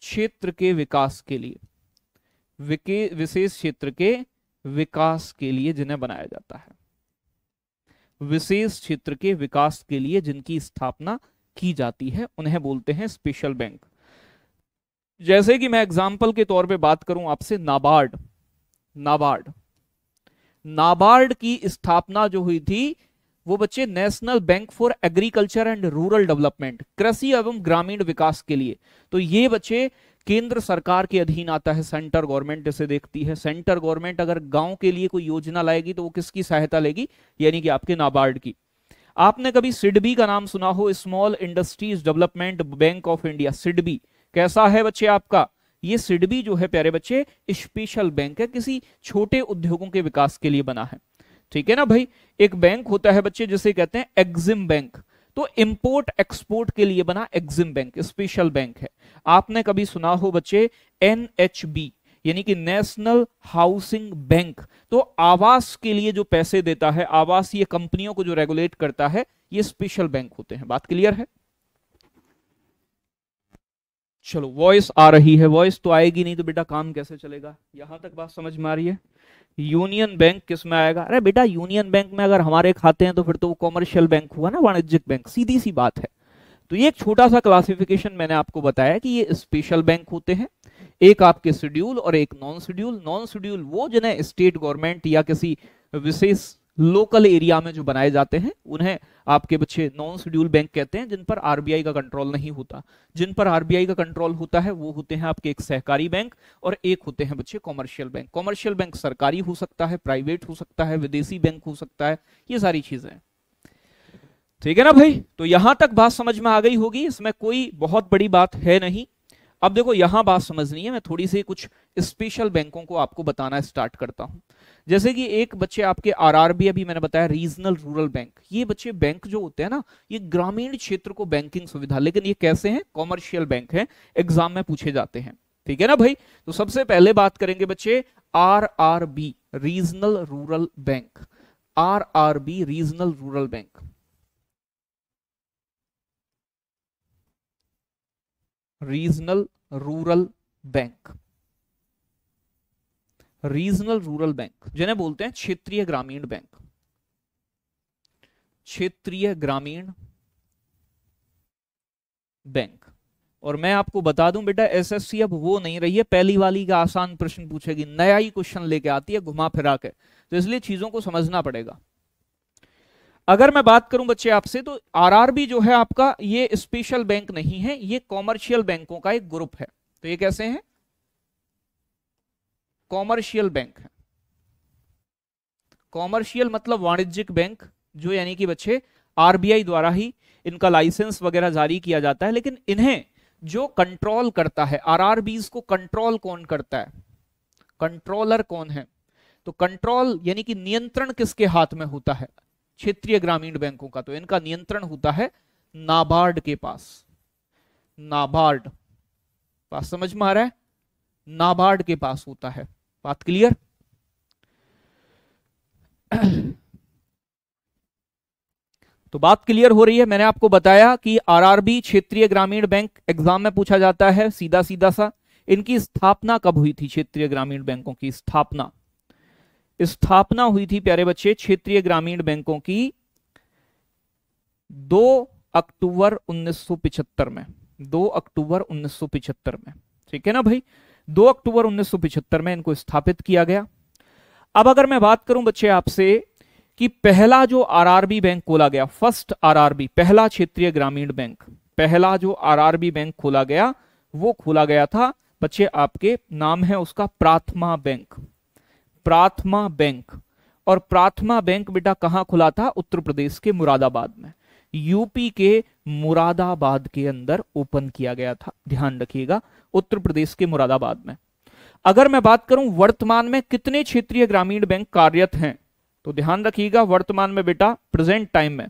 क्षेत्र के विकास के लिए। विशेष क्षेत्र के विकास के लिए जिन्हें बनाया जाता है। विशेष क्षेत्र के विकास के लिए जिनकी स्थापना की जाती है, उन्हें बोलते हैं स्पेशल बैंक जैसे कि मैं एग्ज़ाम्पल के तौर पे बात करूँ आपसे, नाबार्ड. नाबार्ड. नाबार्ड की स्थापना जो हुई थी, वो बच्चे national bank for agriculture and rural development कृषि एवं ग्रामीण विकास के लिए. तो ये बच्चे केंद्र सरकार के अधीन आता है सेंटर गवर्नमेंट इसे देखती है. सेंटर गवर्नमेंट अगर गाँव के लिए कोई योजना लाएगी तो वो किसकी सहायता लेगी? यानी कि आपके नाबार्ड की. आपने कभी सिडबी का नाम सुना हो? Small industries development bank of India SIDBI. कैसा है बच्चे आपका? ये सिडबी जो है, प्यारे बच्चे स्पेशल बैंक है। किसी छोटे उद्योगों के विकास के लिए बना है। ठीक है ना भाई? एक बैंक होता है बच्चे, जिसे कहते हैं एग्जिम बैंक तो इंपोर्ट एक्सपोर्ट के लिए बना एग्जिम बैंक स्पेशल बैंक है। आपने कभी सुना हो बच्चे? एनएचबी यानी कि नेशनल हाउसिंग बैंक। तो आवास के लिए जो पैसे देता है आवासीय कंपनियों को जो रेगुलेट करता है, ये स्पेशल बैंक होते हैं। बात क्लियर है? चलो वॉइस आ रही है। वॉइस तो आएगी नहीं तो बेटा काम कैसे चलेगा? यहाँ तक बात समझ में आ रही है। यूनियन बैंक किसमें आएगा? अरे बेटा, यूनियन बैंक में अगर हमारे खाते हैं तो फिर तो वो कॉमर्शियल बैंक हुआ ना, वाणिज्यिक बैंक। सीधी सी बात है। तो ये एक छोटा सा क्लासिफिकेशन मैंने आपको बताया कि ये स्पेशल बैंक होते हैं। एक आपके शेड्यूल और एक नॉन शेड्यूल नॉन शेड्यूल वो जिन्हें स्टेट गवर्नमेंट या किसी विशेष लोकल एरिया में जो बनाए जाते हैं, उन्हें आपके बच्चे नॉन शेड्यूल बैंक कहते हैं, जिन पर आरबीआई का कंट्रोल नहीं होता। जिन पर आरबीआई का कंट्रोल होता है, वो होते हैं आपके एक सहकारी बैंक और एक होते हैं बच्चे कॉमर्शियल बैंक कॉमर्शियल बैंक सरकारी हो सकता है प्राइवेट हो सकता है, विदेशी बैंक हो सकता है, ये सारी चीज़ें ठीक है ना भाई? तो यहाँ तक बात समझ में आ गई होगी। इसमें कोई बहुत बड़ी बात है नहीं। अब देखो, यहाँ बात समझनी है, मैं थोड़ी सी कुछ स्पेशल बैंकों को आपको बताना स्टार्ट करता हूँ। जैसे कि एक बच्चे आपके आरआरबी अभी मैंने बताया रीजनल रूरल बैंक ये बच्चे बैंक जो होते हैं ना, ये ग्रामीण क्षेत्र को बैंकिंग सुविधा, लेकिन ये कैसे हैं? कॉमर्शियल बैंक है। एग्ज़ाम में पूछे जाते हैं। ठीक है ना भाई? तो सबसे पहले बात करेंगे बच्चे R R B regional rural bank R R B regional rural bank regional rural bank regional rural bank जिन्हें बोलते हैं क्षेत्रीय ग्रामीण बैंक। क्षेत्रीय ग्रामीण बैंक। और मैं आपको बता दूँ बेटा एसएससी अब वो नहीं रही है। पहली वाली का आसान प्रश्न पूछेगी। नया ही क्वेश्चन लेके आती है, घुमा फिरा के। तो इसलिए चीज़ों को समझना पड़ेगा। अगर मैं बात करूँ बच्चे आपसे तो आरआरबी जो है आपका, ये स्पेशल बैंक नहीं है, ये कॉमर्शियल बैंकों का एक ग्रुप है। तो ये कैसे है? कॉमर्शियल बैंक है। कॉमर्शियल मतलब वाणिज्यिक बैंक जो यानी कि बच्चे आरबीआई द्वारा ही इनका लाइसेंस वगैरह जारी किया जाता है, लेकिन इन्हें जो कंट्रोल करता है, आरआरबीज को कंट्रोल कौन करता है? कंट्रोलर कौन है? तो कंट्रोल यानी कि नियंत्रण किसके हाथ में होता है? क्षेत्रीय ग्रामीण बैंकों का तो इनका नियंत्रण होता है नाबार्ड के पास। नाबार्ड, बात समझ में आ रहा है? नाबार्ड के पास होता है। बात क्लियर? तो बात क्लियर हो रही है। मैंने आपको बताया कि आरआरबी, क्षेत्रीय ग्रामीण बैंक, एग्ज़ाम में पूछा जाता है सीधा सीधा सा। इनकी स्थापना कब हुई थी? क्षेत्रीय ग्रामीण बैंकों की स्थापना। स्थापना हुई थी, प्यारे बच्चे, क्षेत्रीय ग्रामीण बैंकों की 2 अक्टूबर 1975 में। 2 अक्टूबर 1975 में। ठीक है ना भाई? 2 अक्टूबर 1975 में इनको स्थापित किया गया। अब अगर मैं बात करूँ बच्चे आपसे कि पहला जो आरआरबी बैंक खोला गया, फ़र्स्ट आरआरबी, पहला क्षेत्रीय ग्रामीण बैंक, पहला जो आरआरबी बैंक खोला गया, वो खोला गया था, बच्चे आपके नाम है उसका प्राथमा बैंक। प्राथमा बैंक। और प्राथमा बैंक बेटा कहाँ खुला था? उत्तर प्रदेश के मुरादाबाद में। यूपी के मुरादाबाद के अंदर ओपन किया गया था। ध्यान रखिएगा, उत्तर प्रदेश के मुरादाबाद में। अगर मैं बात करूँ, वर्तमान में कितने क्षेत्रीय ग्रामीण बैंक कार्यरत हैं? तो ध्यान रखिएगा, वर्तमान में बेटा प्रेजेंट टाइम में।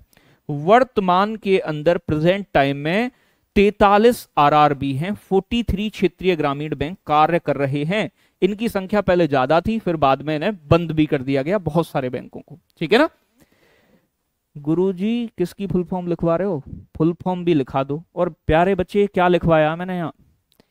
वर्तमान के अंदर प्रेजेंट टाइम में तैतालीस आरआरबी हैं। 43 क्षेत्रीय ग्रामीण बैंक कार्य कर रहे हैं। इनकी संख्या पहले ज़्यादा थी, फिर बाद में इन्हें बंद भी कर दिया गया बहुत सारे बैंकों को। ठीक है ना? गुरुजी, किसकी फुल फॉर्म लिखवा रहे हो? फुल फॉर्म भी लिखा दो। और प्यारे बच्चे, क्या लिखवाया मैंने यहाँ?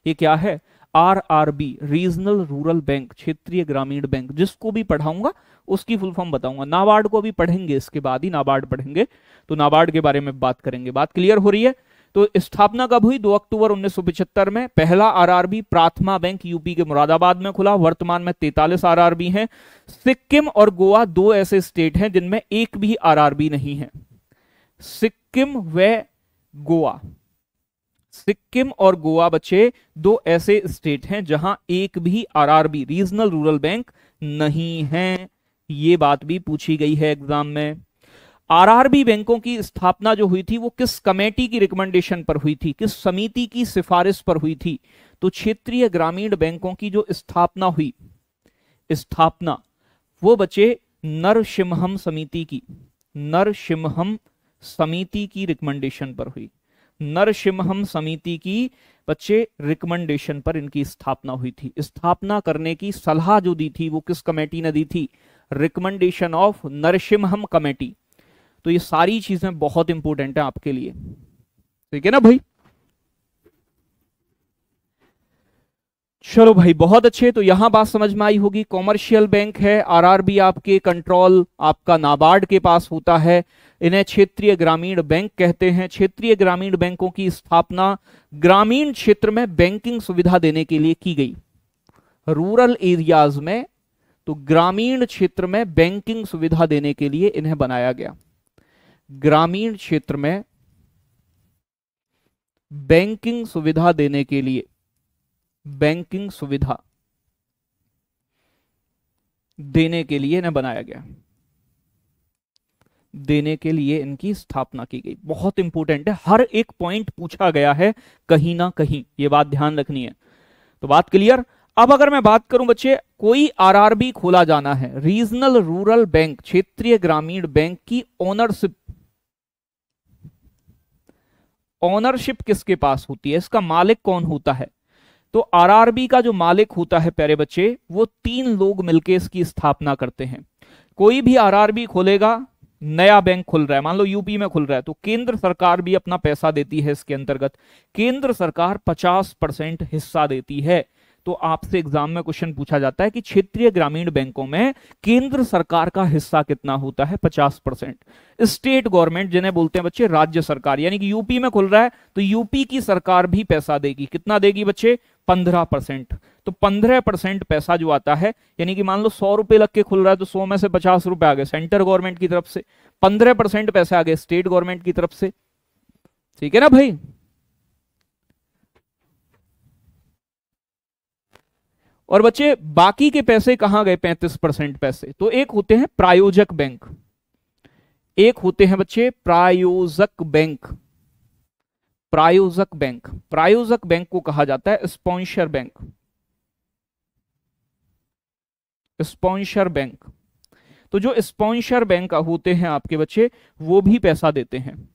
ये क्या है? R R B regional rural bank, क्षेत्रीय ग्रामीण बैंक। जिसको भी पढ़ाऊँगा, उसकी फुल फॉर्म बताऊँगा। नाबार्ड को भी पढ़ेंगे, इसके बाद ही नाबार्ड पढ़ेंगे। तो नाबार्ड के बारे में बात करेंगे। बात क्लियर हो रही है? तो स्थापना कब हुई? 2 अक्टूबर 1975 में। पहला आरआरबी प्राथमा बैंक यूपी के मुरादाबाद में खुला। वर्तमान में 43 आरआरबी हैं। सिक्किम और गोवा दो ऐसे स्टेट हैं जिनमें एक भी आरआरबी नहीं है। सिक्किम व गोवा। सिक्किम और गोवा बच्चे दो ऐसे स्टेट हैं जहाँ एक भी आरआरबी, रीजनल रूरल बैंक नहीं है। ये बात भी पूछी गई है एग्ज़ाम में। आरआरबी बैंकों की स्थापना जो हुई थी, वो किस कमेटी की रिकमेंडेशन पर हुई थी? किस समिति की सिफारिश पर हुई थी? तो क्षेत्रीय ग्रामीण बैंकों की जो स्थापना हुई, स्थापना, वो बच्चे नरसिम्हम समिति की। नरसिम्हम समिति की रिकमेंडेशन पर हुई। नरसिम्हम समिति की बच्चे रिकमेंडेशन पर इनकी स्थापना हुई थी। स्थापना करने की सलाह जो दी थी, वो किस कमेटी ने दी थी? Recommendation of Narasimham committee. तो ये सारी चीज़ें बहुत इंपॉर्टेंट है आपके लिए। ठीक है ना भाई? चलो भाई, बहुत अच्छे। तो यहाँ बात समझ में आई होगी। कॉमर्शियल बैंक है आरआरबी आपके कंट्रोल आपका नाबार्ड के पास होता है। इन्हें क्षेत्रीय ग्रामीण बैंक कहते हैं। क्षेत्रीय ग्रामीण बैंकों की स्थापना ग्रामीण क्षेत्र में बैंकिंग सुविधा देने के लिए की गई। रूरल एरियाज़ में तो ग्रामीण क्षेत्र में बैंकिंग सुविधा देने के लिए इन्हें बनाया गया। ग्रामीण क्षेत्र में बैंकिंग सुविधा देने के लिए, बैंकिंग सुविधा देने के लिए इन्हें बनाया गया। देने के लिए इनकी स्थापना की गई। बहुत इंपॉर्टेंट है। हर एक पॉइंट पूछा गया है, कहीं ना कहीं। ये बात ध्यान रखनी है। तो बात क्लियर अब अगर मैं बात करूँ बच्चे, कोई आरआरबी खोला जाना है रीजनल रूरल बैंक क्षेत्रीय ग्रामीण बैंक की ओनरशिप ओनरशिप किसके पास होती है? इसका मालिक कौन होता है? तो आरआरबी का जो मालिक होता है प्यारे बच्चे, वो तीन लोग मिलकर इसकी स्थापना करते हैं। कोई भी आरआरबी खोलेगा, नया बैंक खुल रहा है। मान लो यूपी में खुल रहा है तो केंद्र सरकार भी अपना पैसा देती है इसके अंतर्गत। केंद्र सरकार 50 परसेंट हिस्सा देती है। तो आपसे एग्ज़ाम में क्वेश्चन पूछा जाता है कि क्षेत्रीय ग्रामीण बैंकों में केंद्र सरकार का हिस्सा कितना होता है? पचास परसेंट। स्टेट गवर्नमेंट, जिन्हें बोलते हैं बच्चे, राज्य सरकार, यानी कि यूपी में खुल रहा है तो यूपी की सरकार भी पैसा देगी। कितना देगी बच्चे? पंद्रह परसेंट। तो पंद्रह परसेंट पैसा जो आता है, यानी कि मान लो सौ रुपए लग के खुल रहा है तो सौ में से पचास रुपए आ गए सेंटर गवर्नमेंट की तरफ़ से। पंद्रह परसेंट पैसे आ गए स्टेट गवर्नमेंट की तरफ़ से। ठीक है ना भाई? और बच्चे, बाकी के पैसे कहाँ गए? पैंतीस परसेंट पैसे। तो एक होते हैं प्रायोजक बैंक। एक होते हैं बच्चे, प्रायोजक बैंक। प्रायोजक बैंक। प्रायोजक बैंक को कहा जाता है स्पॉन्सर बैंक। Sponsor bank. तो जो स्पॉन्सर बैंक होते हैं आपके बच्चे, वो भी पैसा देते हैं।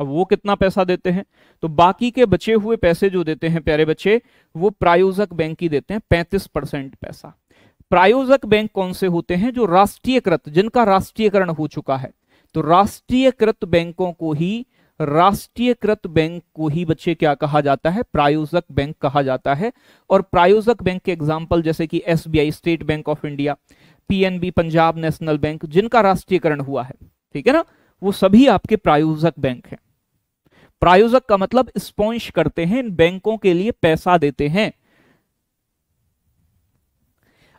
अब वो कितना पैसा देते हैं? तो बाकी के बचे हुए पैसे जो देते हैं प्यारे बच्चे, वो प्रायोजक बैंक ही देते हैं, पैंतीस परसेंट पैसा। प्रायोजक बैंक कौन से होते हैं? जो राष्ट्रीयकृत, जिनका राष्ट्रीयकरण हो चुका है। तो राष्ट्रीयकृत बैंकों को ही, राष्ट्रीयकृत बैंक को ही बच्चे क्या कहा जाता है? प्रायोजक बैंक कहा जाता है। और प्रायोजक बैंक के एग्ज़ाम्पल जैसे कि SBI, state bank of India, PNB, Punjab national bank, जिनका राष्ट्रीयकरण हुआ है, ठीक है ना? वो सभी आपके प्रायोजक बैंक हैं। प्रायोजक का मतलब स्पॉन्श करते हैं, इन बैंकों के लिए पैसा देते हैं।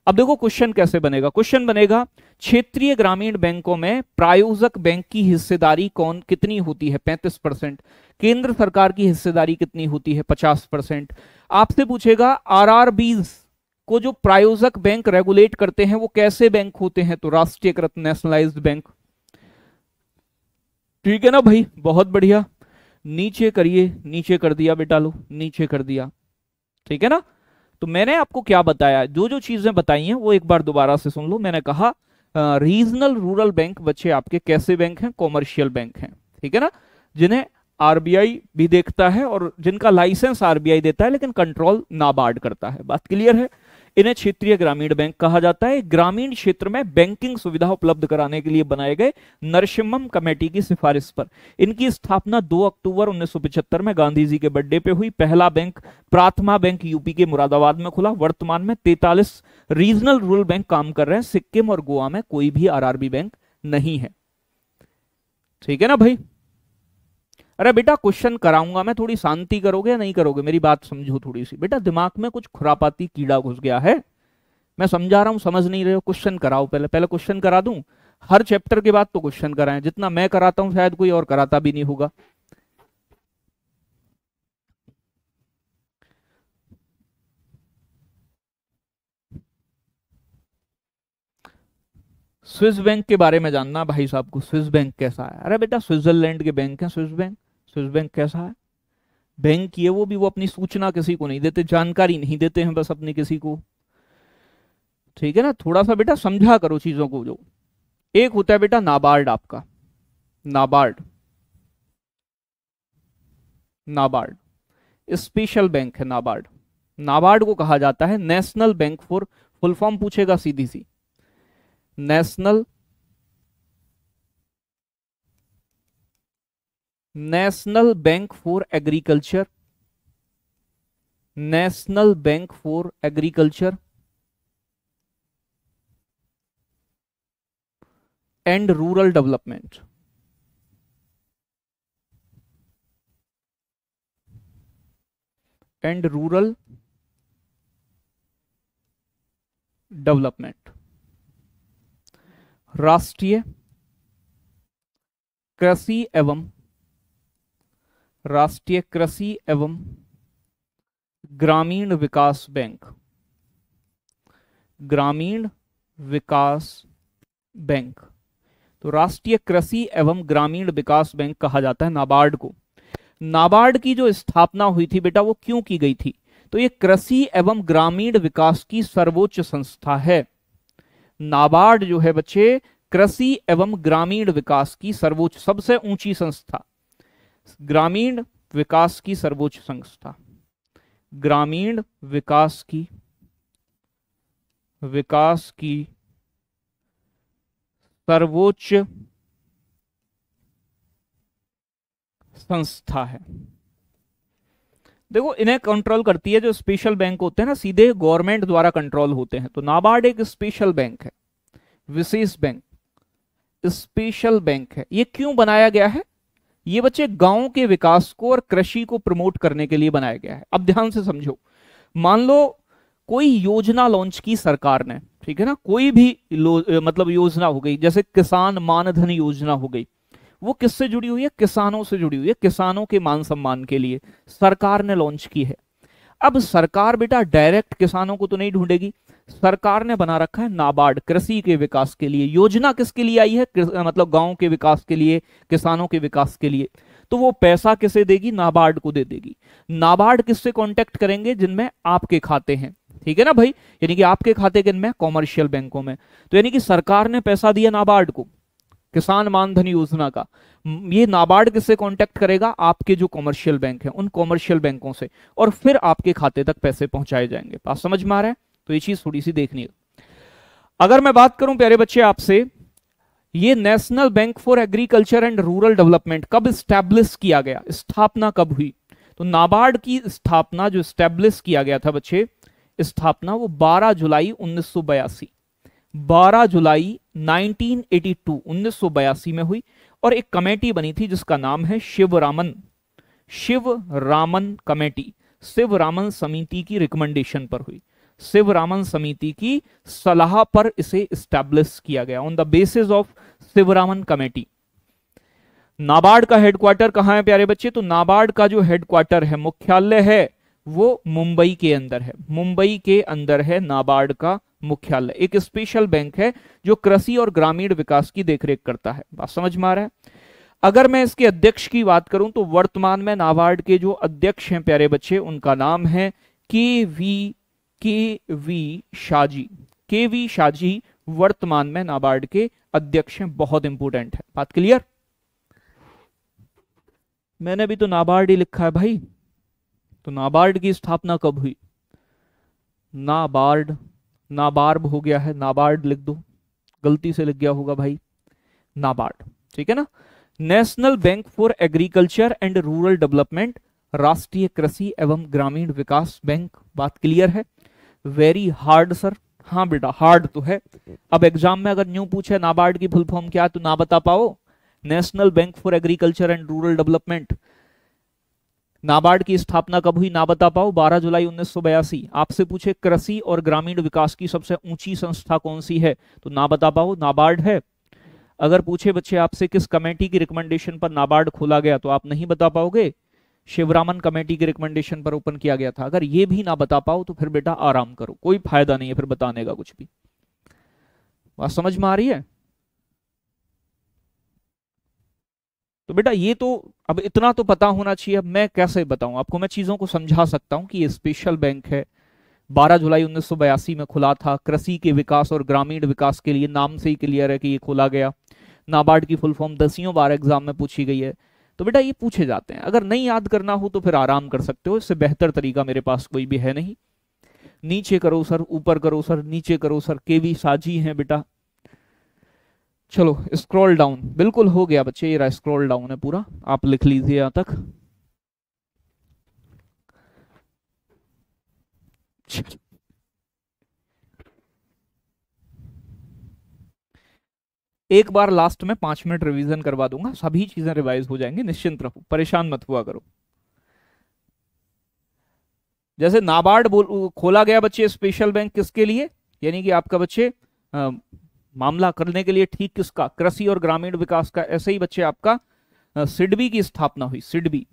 अब देखो क्वेश्चन कैसे बनेगा। क्वेश्चन बनेगा, क्षेत्रीय ग्रामीण बैंकों में प्रायोजक बैंक की हिस्सेदारी कौन, कितनी होती है? 35 परसेंट। केंद्र सरकार की हिस्सेदारी कितनी होती है? 50 परसेंट। आपसे पूछेगा, आरआरबीज को जो प्रायोजक बैंक रेगुलेट करते हैं, वो कैसे बैंक होते हैं? तो राष्ट्रीयकृत नेशनलाइज्ड बैंक। ठीक है ना भाई? बहुत बढ़िया। नीचे करिए, नीचे कर दिया बेटा लो, नीचे कर दिया। ठीक है ना? तो मैंने आपको क्या बताया? जो जो चीज़ें बताई हैं, वो एक बार दोबारा से सुन लो। मैंने कहा रीजनल रूरल बैंक बच्चे आपके कैसे बैंक हैं? कॉमर्शियल बैंक हैं। ठीक है ना? जिन्हें आरबीआई भी देखता है और जिनका लाइसेंस आरबीआई देता है, लेकिन कंट्रोल नाबार्ड करता है। बात क्लियर है? इन्हें क्षेत्रीय ग्रामीण बैंक कहा जाता है। ग्रामीण क्षेत्र में बैंकिंग सुविधा उपलब्ध कराने के लिए बनाए गए नरसिम्हम कमेटी की सिफारिश पर। इनकी स्थापना 2 अक्टूबर 1975 में गांधी जी के बर्थडे पे हुई। पहला बैंक प्राथमा बैंक यूपी के मुरादाबाद में खुला। वर्तमान में तैतालीस रीजनल रूरल बैंक काम कर रहे हैं। सिक्किम और गोवा में कोई भी आरआरबी बैंक नहीं है। ठीक है ना भाई? अरे बेटा क्वेश्चन कराऊँगा मैं, थोड़ी शांति करोगे या नहीं करोगे? मेरी बात समझो थोड़ी सी। बेटा, दिमाग में कुछ खुरापाती कीड़ा घुस गया है। मैं समझा रहा हूँ, समझ नहीं रहे हो? क्वेश्चन कराओ पहले। पहले क्वेश्चन करा दूँ? हर चैप्टर के बाद तो क्वेश्चन कराएँ। जितना मैं कराता हूँ, शायद कोई और कराता भी नहीं होगा। स्विस बैंक के बारे में जानना, भाई साहब को। स्विस बैंक कैसा है? अरे बेटा स्विट्जरलैंड के बैंक है स्विस बैंक स्विस बैंक कैसा है? बैंक ये वो भी वो अपनी सूचना किसी को नहीं देते, जानकारी नहीं देते हैं बस अपने किसी को। ठीक है ना? थोड़ा सा बेटा समझा करो चीज़ों को जो। एक होता है बेटा नाबार्ड आपका। नाबार्ड। नाबार्ड। स्पेशल बैंक है नाबार्ड। नाबार्ड को कहा जाता है national bank for, full form पूछेगा सीधी सी। National national bank for agriculture. National bank for agriculture. And rural development. And rural development. राष्ट्रीय कृषि एवं राष्ट्रीय कृषि एवं ग्रामीण विकास बैंक। ग्रामीण विकास बैंक। तो राष्ट्रीय कृषि एवं ग्रामीण विकास बैंक कहा जाता है नाबार्ड को। नाबार्ड की जो स्थापना हुई थी बेटा वो क्यों की गई थी? तो ये कृषि एवं ग्रामीण विकास की सर्वोच्च संस्था है। नाबार्ड जो है बच्चे, कृषि एवं ग्रामीण विकास की सर्वोच्च, सबसे ऊँची संस्था। ग्रामीण विकास की सर्वोच्च संस्था। ग्रामीण विकास की विकास की सर्वोच्च संस्था है। देखो, इन्हें कंट्रोल करती है जो स्पेशल बैंक होते हैं ना, सीधे गवर्नमेंट द्वारा कंट्रोल होते हैं। तो नाबार्ड एक स्पेशल बैंक है, विशेष बैंक स्पेशल बैंक है। ये क्यों बनाया गया है? ये बच्चे गाँव के विकास को और कृषि को प्रमोट करने के लिए बनाया गया है। अब ध्यान से समझो। मान लो कोई योजना लॉन्च की सरकार ने, ठीक है ना? कोई भी मतलब योजना हो गई, जैसे किसान मानधन योजना हो गई। वो किससे जुड़ी हुई है? किसानों से जुड़ी हुई है, किसानों के मान सम्मान के लिए। सरकार ने लॉन्च की है। अब सरकार बेटा डायरेक्ट किसानों को तो नहीं ढूंढेगी। सरकार ने बना रखा है नाबार्ड। कृषि के विकास के लिए। योजना किसके लिए आई है? मतलब गाँव के विकास के लिए, किसानों के विकास के लिए। तो वो पैसा किसे देगी? नाबार्ड को दे देगी। नाबार्ड किससे कांटेक्ट करेंगे? जिनमें आपके खाते हैं। ठीक है ना भाई? यानी कि आपके खाते किन में? कॉमर्शियल बैंकों में। तो यानी कि सरकार ने पैसा दिया नाबार्ड को। किसान मानधन योजना का। ये नाबार्ड किससे कांटेक्ट करेगा? आपके जो कॉमर्शियल बैंक है, उन कॉमर्शियल बैंकों से। और फिर आपके खाते तक पैसे पहुँचाए जाएँगे। बात समझ में आ रहा है? तो ये चीज़ थोड़ी सी देखनी है। अगर मैं बात करूँ प्यारे बच्चे आपसे, ये national bank for agriculture and rural development कब स्टैब्लिश किया गया? स्थापना कब हुई? तो नाबार्ड की स्थापना, जो स्टैब्लिश किया गया था बच्चे, स्थापना वो 12 जुलाई उन्नीस 12 जुलाई 1982 1982 में हुई और एक कमेटी बनी थी जिसका नाम है शिव रामन शिव रामन कमेटी शिव रामन समिति की रिकमेंडेशन पर हुई। शिव रामन समिति की सलाह पर इसे स्टैब्लिश किया गया। On the basis of Sivaraman committee. NABARD का हेडक्वार्टर कहाँ है, प्यारे बच्चे? तो नाबार्ड का जो हेडक्वार्टर है, मुख्यालय है, वो मुंबई के अंदर है। मुंबई के अंदर है नाबार्ड का मुख्यालय। एक स्पेशल बैंक है, जो कृषि और ग्रामीण विकास की देखरेख करता है। बात समझ में आ रहा है? अगर मैं इसके अध्यक्ष की बात करूँ तो वर्तमान में नाबार्ड के जो अध्यक्ष हैं, प्यारे बच्चे, उनका नाम है K V K we Shaji, के वी शाजी वर्तमान में नाबार्ड के अध्यक्ष हैं, बहुत इंपोर्टेंट है। बात क्लियर मैंने भी तो नाबार्ड ही लिखा है भाई। तो नाबार्ड की स्थापना कब हुई? नाबार्ड, नाबार्ब हो गया है। नाबार्ड लिख दो। गलती से लिख गया होगा भाई। नाबार्ड, ठीक है ना? National bank for agriculture and rural development राष्ट्रीय कृषि एवं ग्रामीण विकास बैंक, बात क्लियर है? वेरी हार्ड सर हाँ बेटा हार्ड तो है। अब एग्ज़ाम में अगर न्यू पूछे नाबार्ड की फुल फॉर्म क्या तो ना बता पाओ। National bank for agriculture and rural development NABARD की स्थापना कब हुई, ना बता पाओ। 12 जुलाई उन्नीस सौ बयासी। आपसे पूछे कृषि और ग्रामीण विकास की सबसे ऊँची संस्था कौन सी है तो ना बता पाओ, नाबार्ड है। अगर पूछे बच्चे आपसे किस कमेटी की रिकमेंडेशन पर नाबार्ड खोला गया तो आप नहीं बता पाओगे। शिवरामन कमेटी के रिकमेंडेशन पर ओपन किया गया था। अगर ये भी ना बता पाओ तो फिर बेटा आराम करो। कोई फ़ायदा नहीं है फिर बताने का कुछ भी। बात समझ में आ रही है? तो बेटा ये तो अब इतना तो पता होना चाहिए। अब मैं कैसे बताऊँ? आपको मैं चीज़ों को समझा सकता हूँ कि ये स्पेशल बैंक है। 12 जुलाई उन्नीस सौ बयासी में खुला था। कृषि के विकास और ग्रामीण विकास के लिए नाम से ही क्लियर है कि ये खोला गया। नाबार्ड की फुल फॉर्म दसियों बार एग्ज़ाम में पूछी गई है। तो बेटा ये पूछे जाते हैं, अगर नहीं याद करना हो तो फिर आराम कर सकते हो, इससे बेहतर तरीका मेरे पास कोई भी है नहीं। नीचे करो सर, ऊपर करो सर, नीचे करो सर के भी साजी हैं बेटा। चलो स्क्रॉल डाउन बिल्कुल हो गया बच्चे, ये स्क्रॉल डाउन है पूरा, आप लिख लीजिए यहाँ तक। एक बार लास्ट में पाँच मिनट रिवीजन करवा दूँगा सभी चीज़ें रिवाइज हो जाएँगी निश्चिंत रहो परेशान मत हुआ करो। जैसे नाबार्ड खोला गया बच्चे स्पेशल बैंक किसके लिए? यानी कि आपका बच्चे आ, मामला करने के लिए ठीक किसका? कृषि और ग्रामीण विकास का ऐसे ही बच्चे आपका सिडबी की स्थापना हुई सिडबी।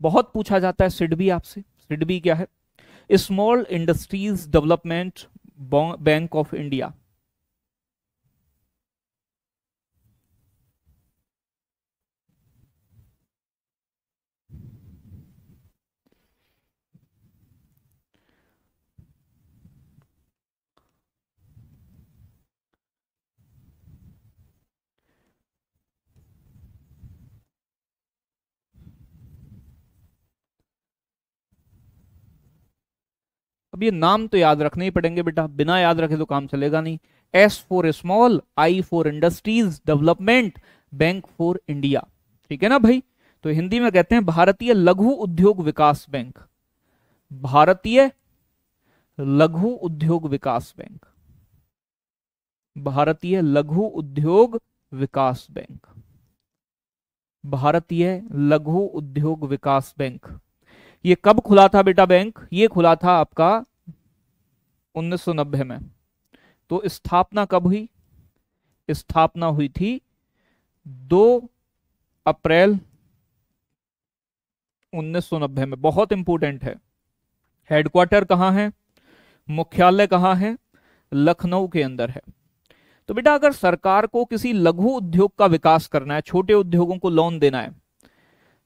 बहुत पूछा जाता है सिडबी आपसे सिडबी क्या है? Small industries development bank of India अब ये नाम तो याद रखने ही पड़ेंगे बेटा, बिना याद रखे तो काम चलेगा नहीं। S for small I for industries development bank for India ठीक है ना भाई? तो हिंदी में कहते हैं भारतीय लघु उद्योग विकास बैंक। भारतीय लघु उद्योग विकास बैंक। भारतीय लघु उद्योग विकास बैंक। भारतीय लघु उद्योग विकास बैंक। ये कब खुला था बेटा बैंक? ये खुला था आपका 1990 में। तो स्थापना कब हुई? स्थापना हुई थी 2 अप्रैल 1990 में। बहुत इंपोर्टेंट है। हेडक्वार्टर कहाँ है? मुख्यालय कहाँ है? लखनऊ के अंदर है। तो बेटा, अगर सरकार को किसी लघु उद्योग का विकास करना है, छोटे उद्योगों को लोन देना है,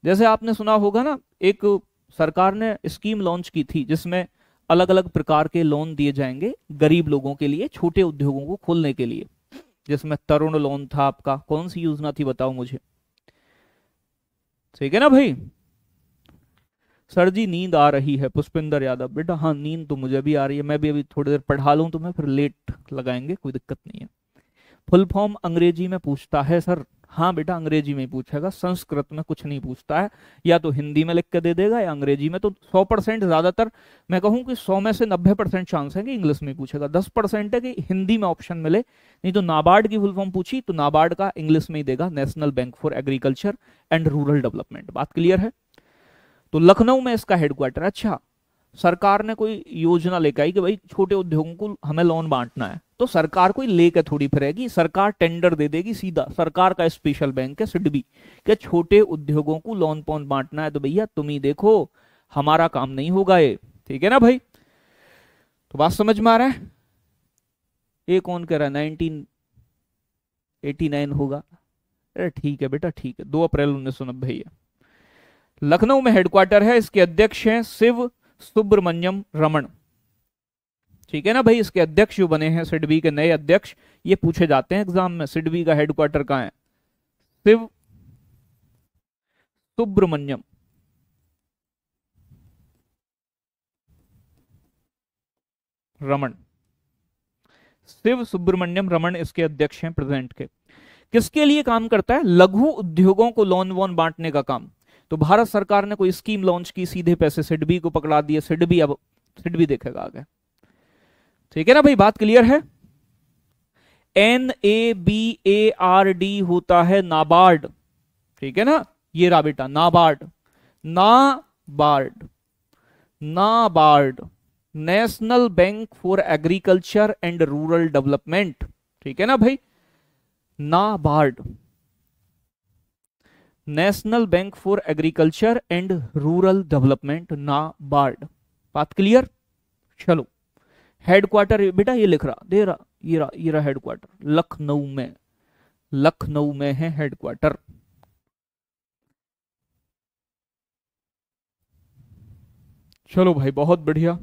जैसे आपने सुना होगा ना, एक सरकार ने स्कीम लॉन्च की थी, जिसमें अलग अलग प्रकार के लोन दिए जाएँगे गरीब लोगों के लिए, छोटे उद्योगों को खोलने के लिए। जिसमें तरुण लोन था आपका। कौन सी योजना थी बताओ मुझे। ठीक है ना भाई? सर जी, नींद आ रही है। पुष्पिंदर यादव, बेटा हाँ नींद तो मुझे भी आ रही है। मैं भी अभी थोड़ी देर पढ़ा लूँ तो मैं फिर लेट लगाएँगे, कोई दिक्कत नहीं है। फुल फॉर्म अंग्रेज़ी में पूछता है, सर। हाँ बेटा, अंग्रेज़ी में पूछेगा, संस्कृत में कुछ नहीं पूछता है। या तो हिंदी में लिख के दे देगा, या अंग्रेज़ी में तो सौ परसेंट ज़्यादातर, मैं कहूँ कि सौ में से नब्बे परसेंट चांस है कि इंग्लिश में पूछेगा। दस परसेंट है कि हिंदी में ऑप्शन मिले। नहीं तो नाबार्ड की फुल फॉर्म पूछी तो नाबार्ड का इंग्लिश में ही देगा, national bank for agriculture and rural development. बात क्लियर है? तो लखनऊ में इसका हेडक्वार्टर अच्छा सरकार ने कोई योजना लेकर आई कि भाई छोटे उद्योगों को हमें लोन बांटना है। तो सरकार कोई लेकर थोड़ी फिरेगी, सरकार टेंडर दे देगी सीधा। सरकार का स्पेशल बैंक है सिडबी, कि छोटे उद्योगों को लोन पौन बांटना है। तो भैया, तुम ही देखो, हमारा काम नहीं होगा ये। ठीक है ना भाई? तो बात समझ में आ रहा है? ये कौन कह रहा है? नाइनटीन एटी नाइन होगा। अरे ठीक है बेटा, ठीक है। दो अप्रैल उन्नीस सौ नब्बे लखनऊ में हेडक्वार्टर है, इसके अध्यक्ष हैं शिव सुब्रमण्यम रमन ठीक है ना भाई? इसके अध्यक्ष जो बने हैं, सिडबी के नए अध्यक्ष, ये पूछे जाते हैं एग्ज़ाम में, सिडबी का हेडक्वार्टर कहाँ है? शिव सुब्रमण्यम रमन शिव सुब्रमण्यम रमन इसके अध्यक्ष हैं प्रेजेंट के। किसके लिए काम करता है? लघु उद्योगों को लोन वोन बांटने का काम। तो भारत सरकार ने कोई स्कीम लॉन्च की, सीधे पैसे सिडबी को पकड़ा दिए सिडबी अब सिडबी देखेगा आगे। ठीक है ना भाई, बात क्लियर है? N A B A R D होता है नाबार्ड। ठीक है ना? ये रहा बेटा, NABARD. NABARD. NABARD. National bank for agriculture and rural development. ठीक है ना भाई? NABARD. National bank for agriculture and rural development NABARD बात क्लियर? चलो। हेडक्वार्टर, बेटा ये लिख रहा, दे रहा, ये रहा ये रहा हेडक्वार्टर। लखनऊ में लखनऊ में है हेडक्वार्टर। चलो भाई, बहुत बढ़िया।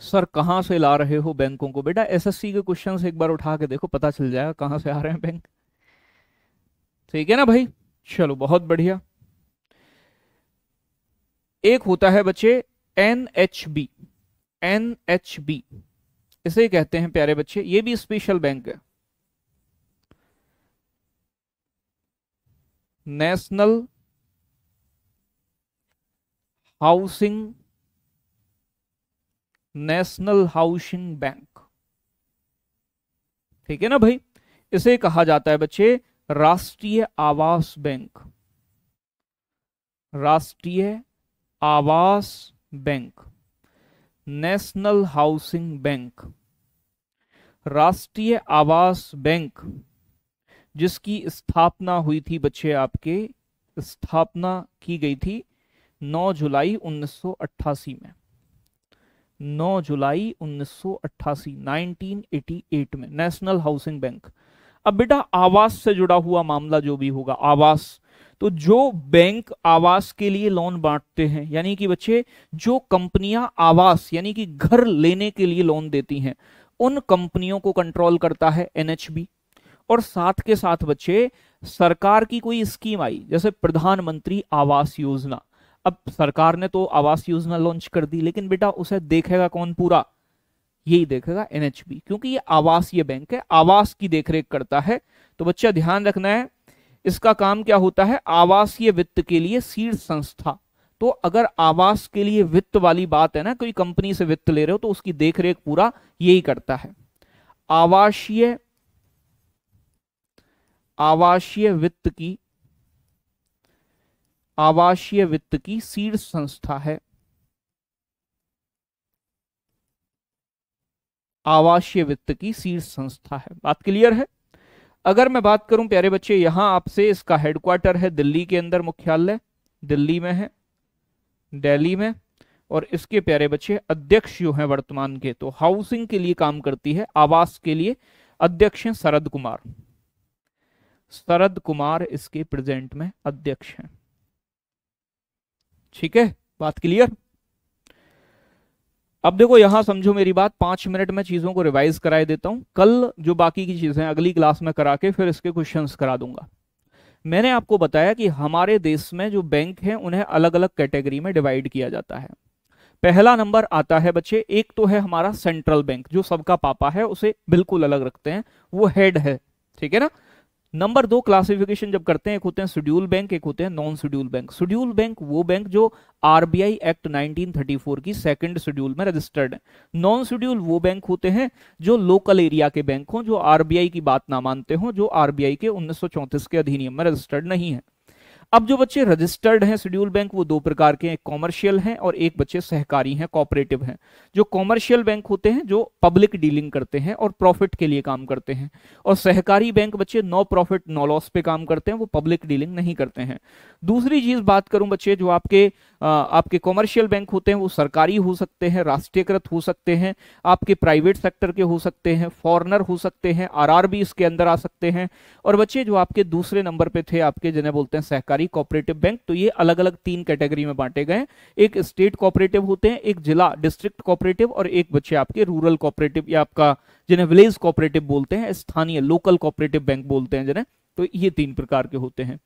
सर, कहाँ से ला रहे हो बैंकों को? बेटा एसएससी के क्वेश्चन एक बार उठा के देखो, पता चल जाएगा कहाँ से आ रहे हैं बैंक। ठीक है ना भाई? चलो, बहुत बढ़िया। एक होता है बच्चे N H B N H B इसे कहते हैं प्यारे बच्चे, ये भी स्पेशल बैंक है। National housing national housing bank. ठीक है ना भाई? इसे कहा जाता है बच्चे, राष्ट्रीय आवास बैंक। राष्ट्रीय आवास बैंक। National housing bank. राष्ट्रीय आवास बैंक, जिसकी स्थापना हुई थी बच्चे आपके, स्थापना की गई थी 9 जुलाई 1988 में। 9 जुलाई 1988 1988 में नेशनल हाउसिंग बैंक। अब बेटा आवास से जुड़ा हुआ मामला जो भी होगा, आवास तो जो बैंक आवास के लिए लोन बांटते हैं, यानी कि बच्चे, जो कंपनियाँ आवास, यानी कि घर लेने के लिए लोन देती हैं, उन कंपनियों को कंट्रोल करता है एनएचबी और साथ के साथ बच्चे, सरकार की कोई स्कीम आई, जैसे प्रधानमंत्री आवास योजना। अब सरकार ने तो आवास योजना लॉन्च कर दी, लेकिन बेटा उसे देखेगा कौन पूरा? यही देखेगा एनएचबी क्योंकि ये आवास ये बैंक है, आवास की देखरेख करता है। तो बच्चा ध्यान रखना है, इसका काम क्या होता है? आवासीय वित्त के लिए सीड संस्था। तो अगर आवास के लिए वित्त वाली बात है ना, कोई कंपनी से वित्त ले रहे हो तो उसकी देखरेख पूरा यही करता है। आवासीय आवासीय वित्त की आवासीय वित्त की सीड संस्था है। आवासीय वित्त की सीड संस्था है। बात क्लियर है? अगर मैं बात करूँ, प्यारे बच्चे, यहाँ आपसे इसका हेडक्वार्टर है, दिल्ली के अंदर मुख्यालय, दिल्ली में है, दिल्ली में, और इसके प्यारे बच्चे अध्यक्ष जो है वर्तमान के तो हाउसिंग के लिए काम करती है, आवास के लिए अध्यक्ष हैं शरद कुमार। शरद कुमार इसके प्रेजेंट में अध्यक्ष हैं। ठीक है? बात क्लियर? अब देखो, यहाँ समझो मेरी बात। पाँच मिनट में चीज़ों को रिवाइज कराए देता हूँ। कल जो बाकी की चीज़ें अगली क्लास में करा के फिर इसके क्वेश्चंस करा दूँगा। मैंने आपको बताया कि हमारे देश में जो बैंक हैं, उन्हें अलग अलग कैटेगरी में डिवाइड किया जाता है। पहला नंबर आता है बच्चे, एक तो है हमारा सेंट्रल बैंक जो सबका पापा है, उसे बिल्कुल अलग रखते हैं। वो हेड है, ठीक है ना? नंबर दो क्लासिफिकेशन जब करते हैं, एक होते हैं शेड्यूल बैंक एक होते हैं non schedule bank schedule bank वो बैंक जो आरबीआई एक्ट 1934 की सेकंड शेड्यूल में रजिस्टर्ड है. नॉन शेड्यूल वो बैंक होते हैं जो लोकल एरिया के बैंक हो, जो आरबीआई की बात ना मानते हो, जो आरबीआई के उन्नीस सौ चौंतीस के अधिनियम में रजिस्टर्ड नहीं है. अब जो बच्चे रजिस्टर्ड हैं शेड्यूल बैंक वो दो प्रकार के हैं कॉमर्शियल हैं और एक बच्चे सहकारी हैं कॉपरेटिव हैं। जो कॉमर्शियल बैंक होते हैं, जो पब्लिक डीलिंग करते हैं और प्रॉफिट के लिए काम करते हैं। और सहकारी बैंक बच्चे नो प्रॉफिट नो लॉस पे काम करते हैं, वो पब्लिक डीलिंग नहीं करते हैं। दूसरी चीज़ बात करूँ बच्चे, जो आपके आपके कॉमर्शियल बैंक होते हैं, वो सरकारी हो सकते हैं, राष्ट्रीयकृत हो सकते हैं, आपके प्राइवेट सेक्टर के हो सकते हैं फॉरनर हो सकते हैं आरआरबी इसके अंदर आ सकते हैं। और बच्चे, जो आपके दूसरे नंबर पे थे, आपके जिन्हें बोलते हैं सहकारी कोऑपरेटिव बैंक तो ये अलग अलग तीन कैटेगरी में बांटे गए एक स्टेट कोऑपरेटिव होते हैं, एक जिला डिस्ट्रिक्ट कोऑपरेटिव और एक बच्चे आपके रूरल कोऑपरेटिव या आपका जिन्हें विलेज कोऑपरेटिव बोलते हैं, स्थानीय लोकल कोऑपरेटिव बैंक बोलते हैं जिन्हें तो ये तीन प्रकार के होते हैं।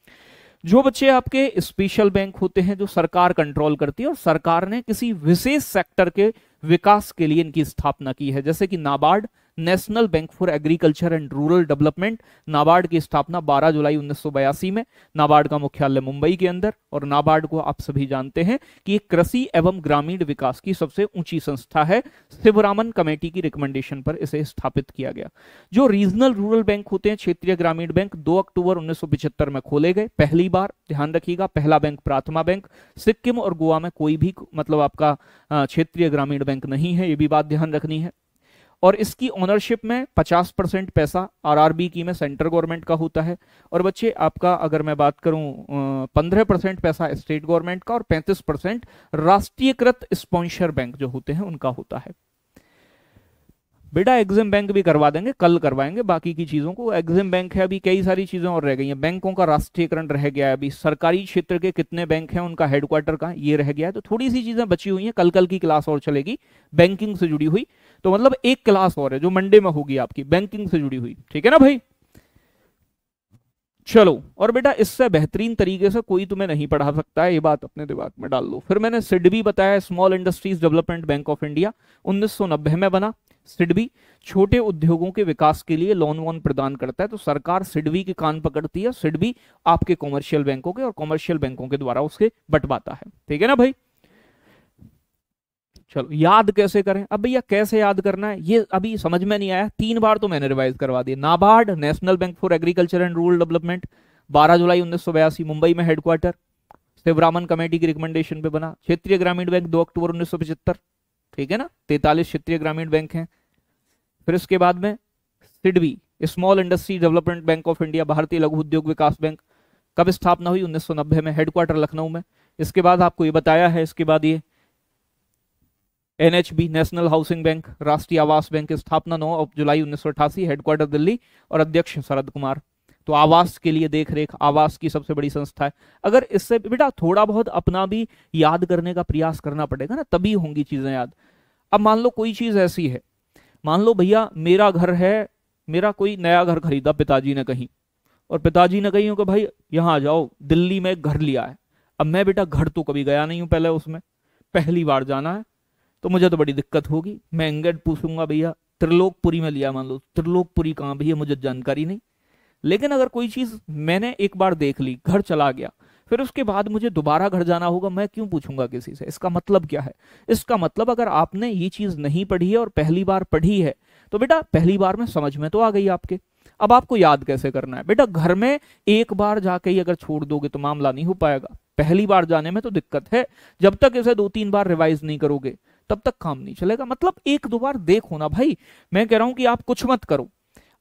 जो बच्चे आपके स्पेशल बैंक होते हैं, जो सरकार कंट्रोल करती है और सरकार ने किसी विशेष सेक्टर के विकास के लिए इनकी स्थापना की है। जैसे कि NABARD national bank for agriculture and rural development, NABARD की स्थापना 12 जुलाई उन्नीस सौ बयासी में। नाबार्ड का मुख्यालय मुंबई के अंदर, और नाबार्ड को आप सभी जानते हैं कि कृषि एवं ग्रामीण विकास की सबसे ऊँची संस्था है। शिवरामन कमेटी की रिकमेंडेशन पर इसे स्थापित किया गया। जो रीजनल रूरल बैंक होते हैं, क्षेत्रीय ग्रामीण बैंक दो अक्टूबर उन्नीस में खोले गए। पहली बार, ध्यान रखिएगा, पहला बैंक प्राथमा बैंक। सिक्किम और गोवा में कोई भी मतलब आपका क्षेत्रीय ग्रामीण बैंक नहीं है, ये भी बात ध्यान रखनी है। और इसकी ओनरशिप में 50 परसेंट पैसा आरआरबी की में सेंट्रल गवर्नमेंट का होता है। और बच्चे, आपका अगर मैं बात करूँ पंद्रह परसेंट पैसा स्टेट गवर्नमेंट का और 35 परसेंट राष्ट्रीयकृत स्पॉन्सर बैंक जो होते हैं, उनका होता है। बेटा एग्जिम बैंक भी करवा देंगे, कल करवाएँगे, बाकी की चीज़ों को। एग्जिम बैंक है अभी, कई सारी चीज़ें और रह गई हैं। बैंकों का राष्ट्रीयकरण रह गया है अभी। सरकारी क्षेत्र के कितने बैंक हैं, उनका हेडक्वार्टर का ये रह गया है। तो थोड़ी सी चीज़ें बची हुई हैं कल कल की क्लास और चलेगी बैंकिंग से जुड़ी हुई। तो मतलब एक क्लास और है, जो मंडे में होगी आपकी बैंकिंग से जुड़ी हुई। ठीक है ना भाई? चलो, और बेटा इससे बेहतरीन तरीके से कोई तुम्हें नहीं पढ़ा सकता है ये बात अपने दिमाग में डाल लो फिर मैंने सिडबी बताया small industries development bank of India 1990 में बना सिडबी। छोटे उद्योगों के विकास के लिए लोन वोन प्रदान करता है तो सरकार सिडबी के कान पकड़ती है, सिडबी आपके कॉमर्शियल बैंकों के और कॉमर्शियल बैंकों के द्वारा उसके बंटवाता है। ठीक है ना भाई? चलो, याद कैसे करें? अब भैया कैसे याद करना है? ये अभी समझ में नहीं आया। तीन बार तो मैंने रिवाइज करवा दिया NABARD national bank for agriculture and rural development 12 जुलाई उन्नीस मुंबई में हेडक्वार्टर शिवरामन कमेटी की रिकमेंडेशन पे बना। क्षेत्रीय ग्रामीण बैंक 2 अक्टूबर उन्नीस ठीक है ना? तैतालीस क्षेत्रीय ग्रामीण बैंक है। फिर इसके बाद में SIDBI small industry development bank of India भारतीय लघु उद्योग विकास बैंक, कब स्थापना हुई? 1990 में हेडक्वार्टर लखनऊ में। इसके बाद आपको ये बताया है, इसके बाद ये एनएचबी नेशनल हाउसिंग बैंक राष्ट्रीय आवास बैंक की स्थापना 9 जुलाई उन्नीस हेडक्वार्टर दिल्ली, और अध्यक्ष शरद कुमार। तो आवास के लिए देख रेख आवास की सबसे बड़ी संस्था है। अगर इससे बेटा थोड़ा बहुत अपना भी याद करने का प्रयास करना पड़ेगा ना, तभी होंगी चीज़ें याद। अब मान लो कोई चीज़ ऐसी है। मान लो भैया मेरा घर है, मेरा कोई नया घर खरीदा पिताजी ने कहीं, और पिताजी ने कही कि भाई यहाँ आ जाओ, दिल्ली में घर लिया है। अब मैं बेटा घर तो कभी गया नहीं हूँ पहले उसमें, पहली बार जाना है। तो मुझे तो बड़ी दिक्कत होगी। मैं इंगेट पूछूँगा, भैया, त्रिलोकपुरी में लिया मान लो। त्रिलोकपुरी कहाँ भैया? मुझे जानकारी नहीं। लेकिन अगर कोई चीज़ मैंने एक बार देख ली, घर चला गया, फिर उसके बाद मुझे दोबारा घर जाना होगा, मैं क्यों पूछूँगा किसी से? इसका मतलब क्या है? इसका मतलब अगर आपने ये चीज़ नहीं पढ़ी है और पहली बार पढ़ी है तो बेटा पहली बार में समझ में तो आ गई आपके। अब आपको याद कैसे करना है? बेटा, घर में एक बार जाके ही अगर छोड़ दोगे तो मामला नहीं हो पाएगा। पहली बार जाने में तो दिक्कत है। जब तक इसे दो तीन बार रिवाइज नहीं करोगे तब तक काम नहीं चलेगा। मतलब एक दो बार देखो ना भाई, मैं कह रहा हूँ कि आप कुछ मत करो।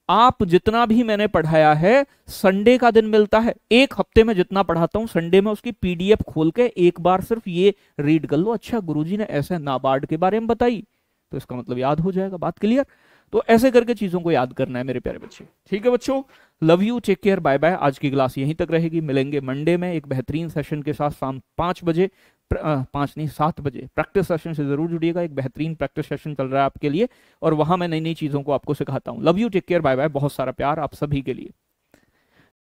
आप जितना भी मैंने पढ़ाया है संडे का दिन मिलता है। एक हफ़्ते में जितना पढ़ाता हूँ संडे में उसकी पीडीएफ खोल के एक बार सिर्फ़ ये रीड कर लो। अच्छा गुरुजी ने ऐसे नाबार्ड के बारे में बताई तो इसका मतलब याद हो जाएगा, बात क्लियर तो ऐसे करके चीज़ों को याद करना है मेरे प्यारे बच्चे। ठीक है बच्चों? Love you take care bye bye आज की क्लास यहीं तक रहेगी। मिलेंगे मंडे में एक बेहतरीन सेशन के साथ शाम पाँच बजे। पाँच नहीं, सात बजे। प्रैक्टिस सेशन से ज़रूर जुड़िएगा, एक बेहतरीन प्रैक्टिस सेशन चल रहा है आपके लिए और वहाँ मैं नई नई चीज़ों को आपको सिखाता हूँ। Love you take care bye bye बहुत सारा प्यार आप सभी के लिए।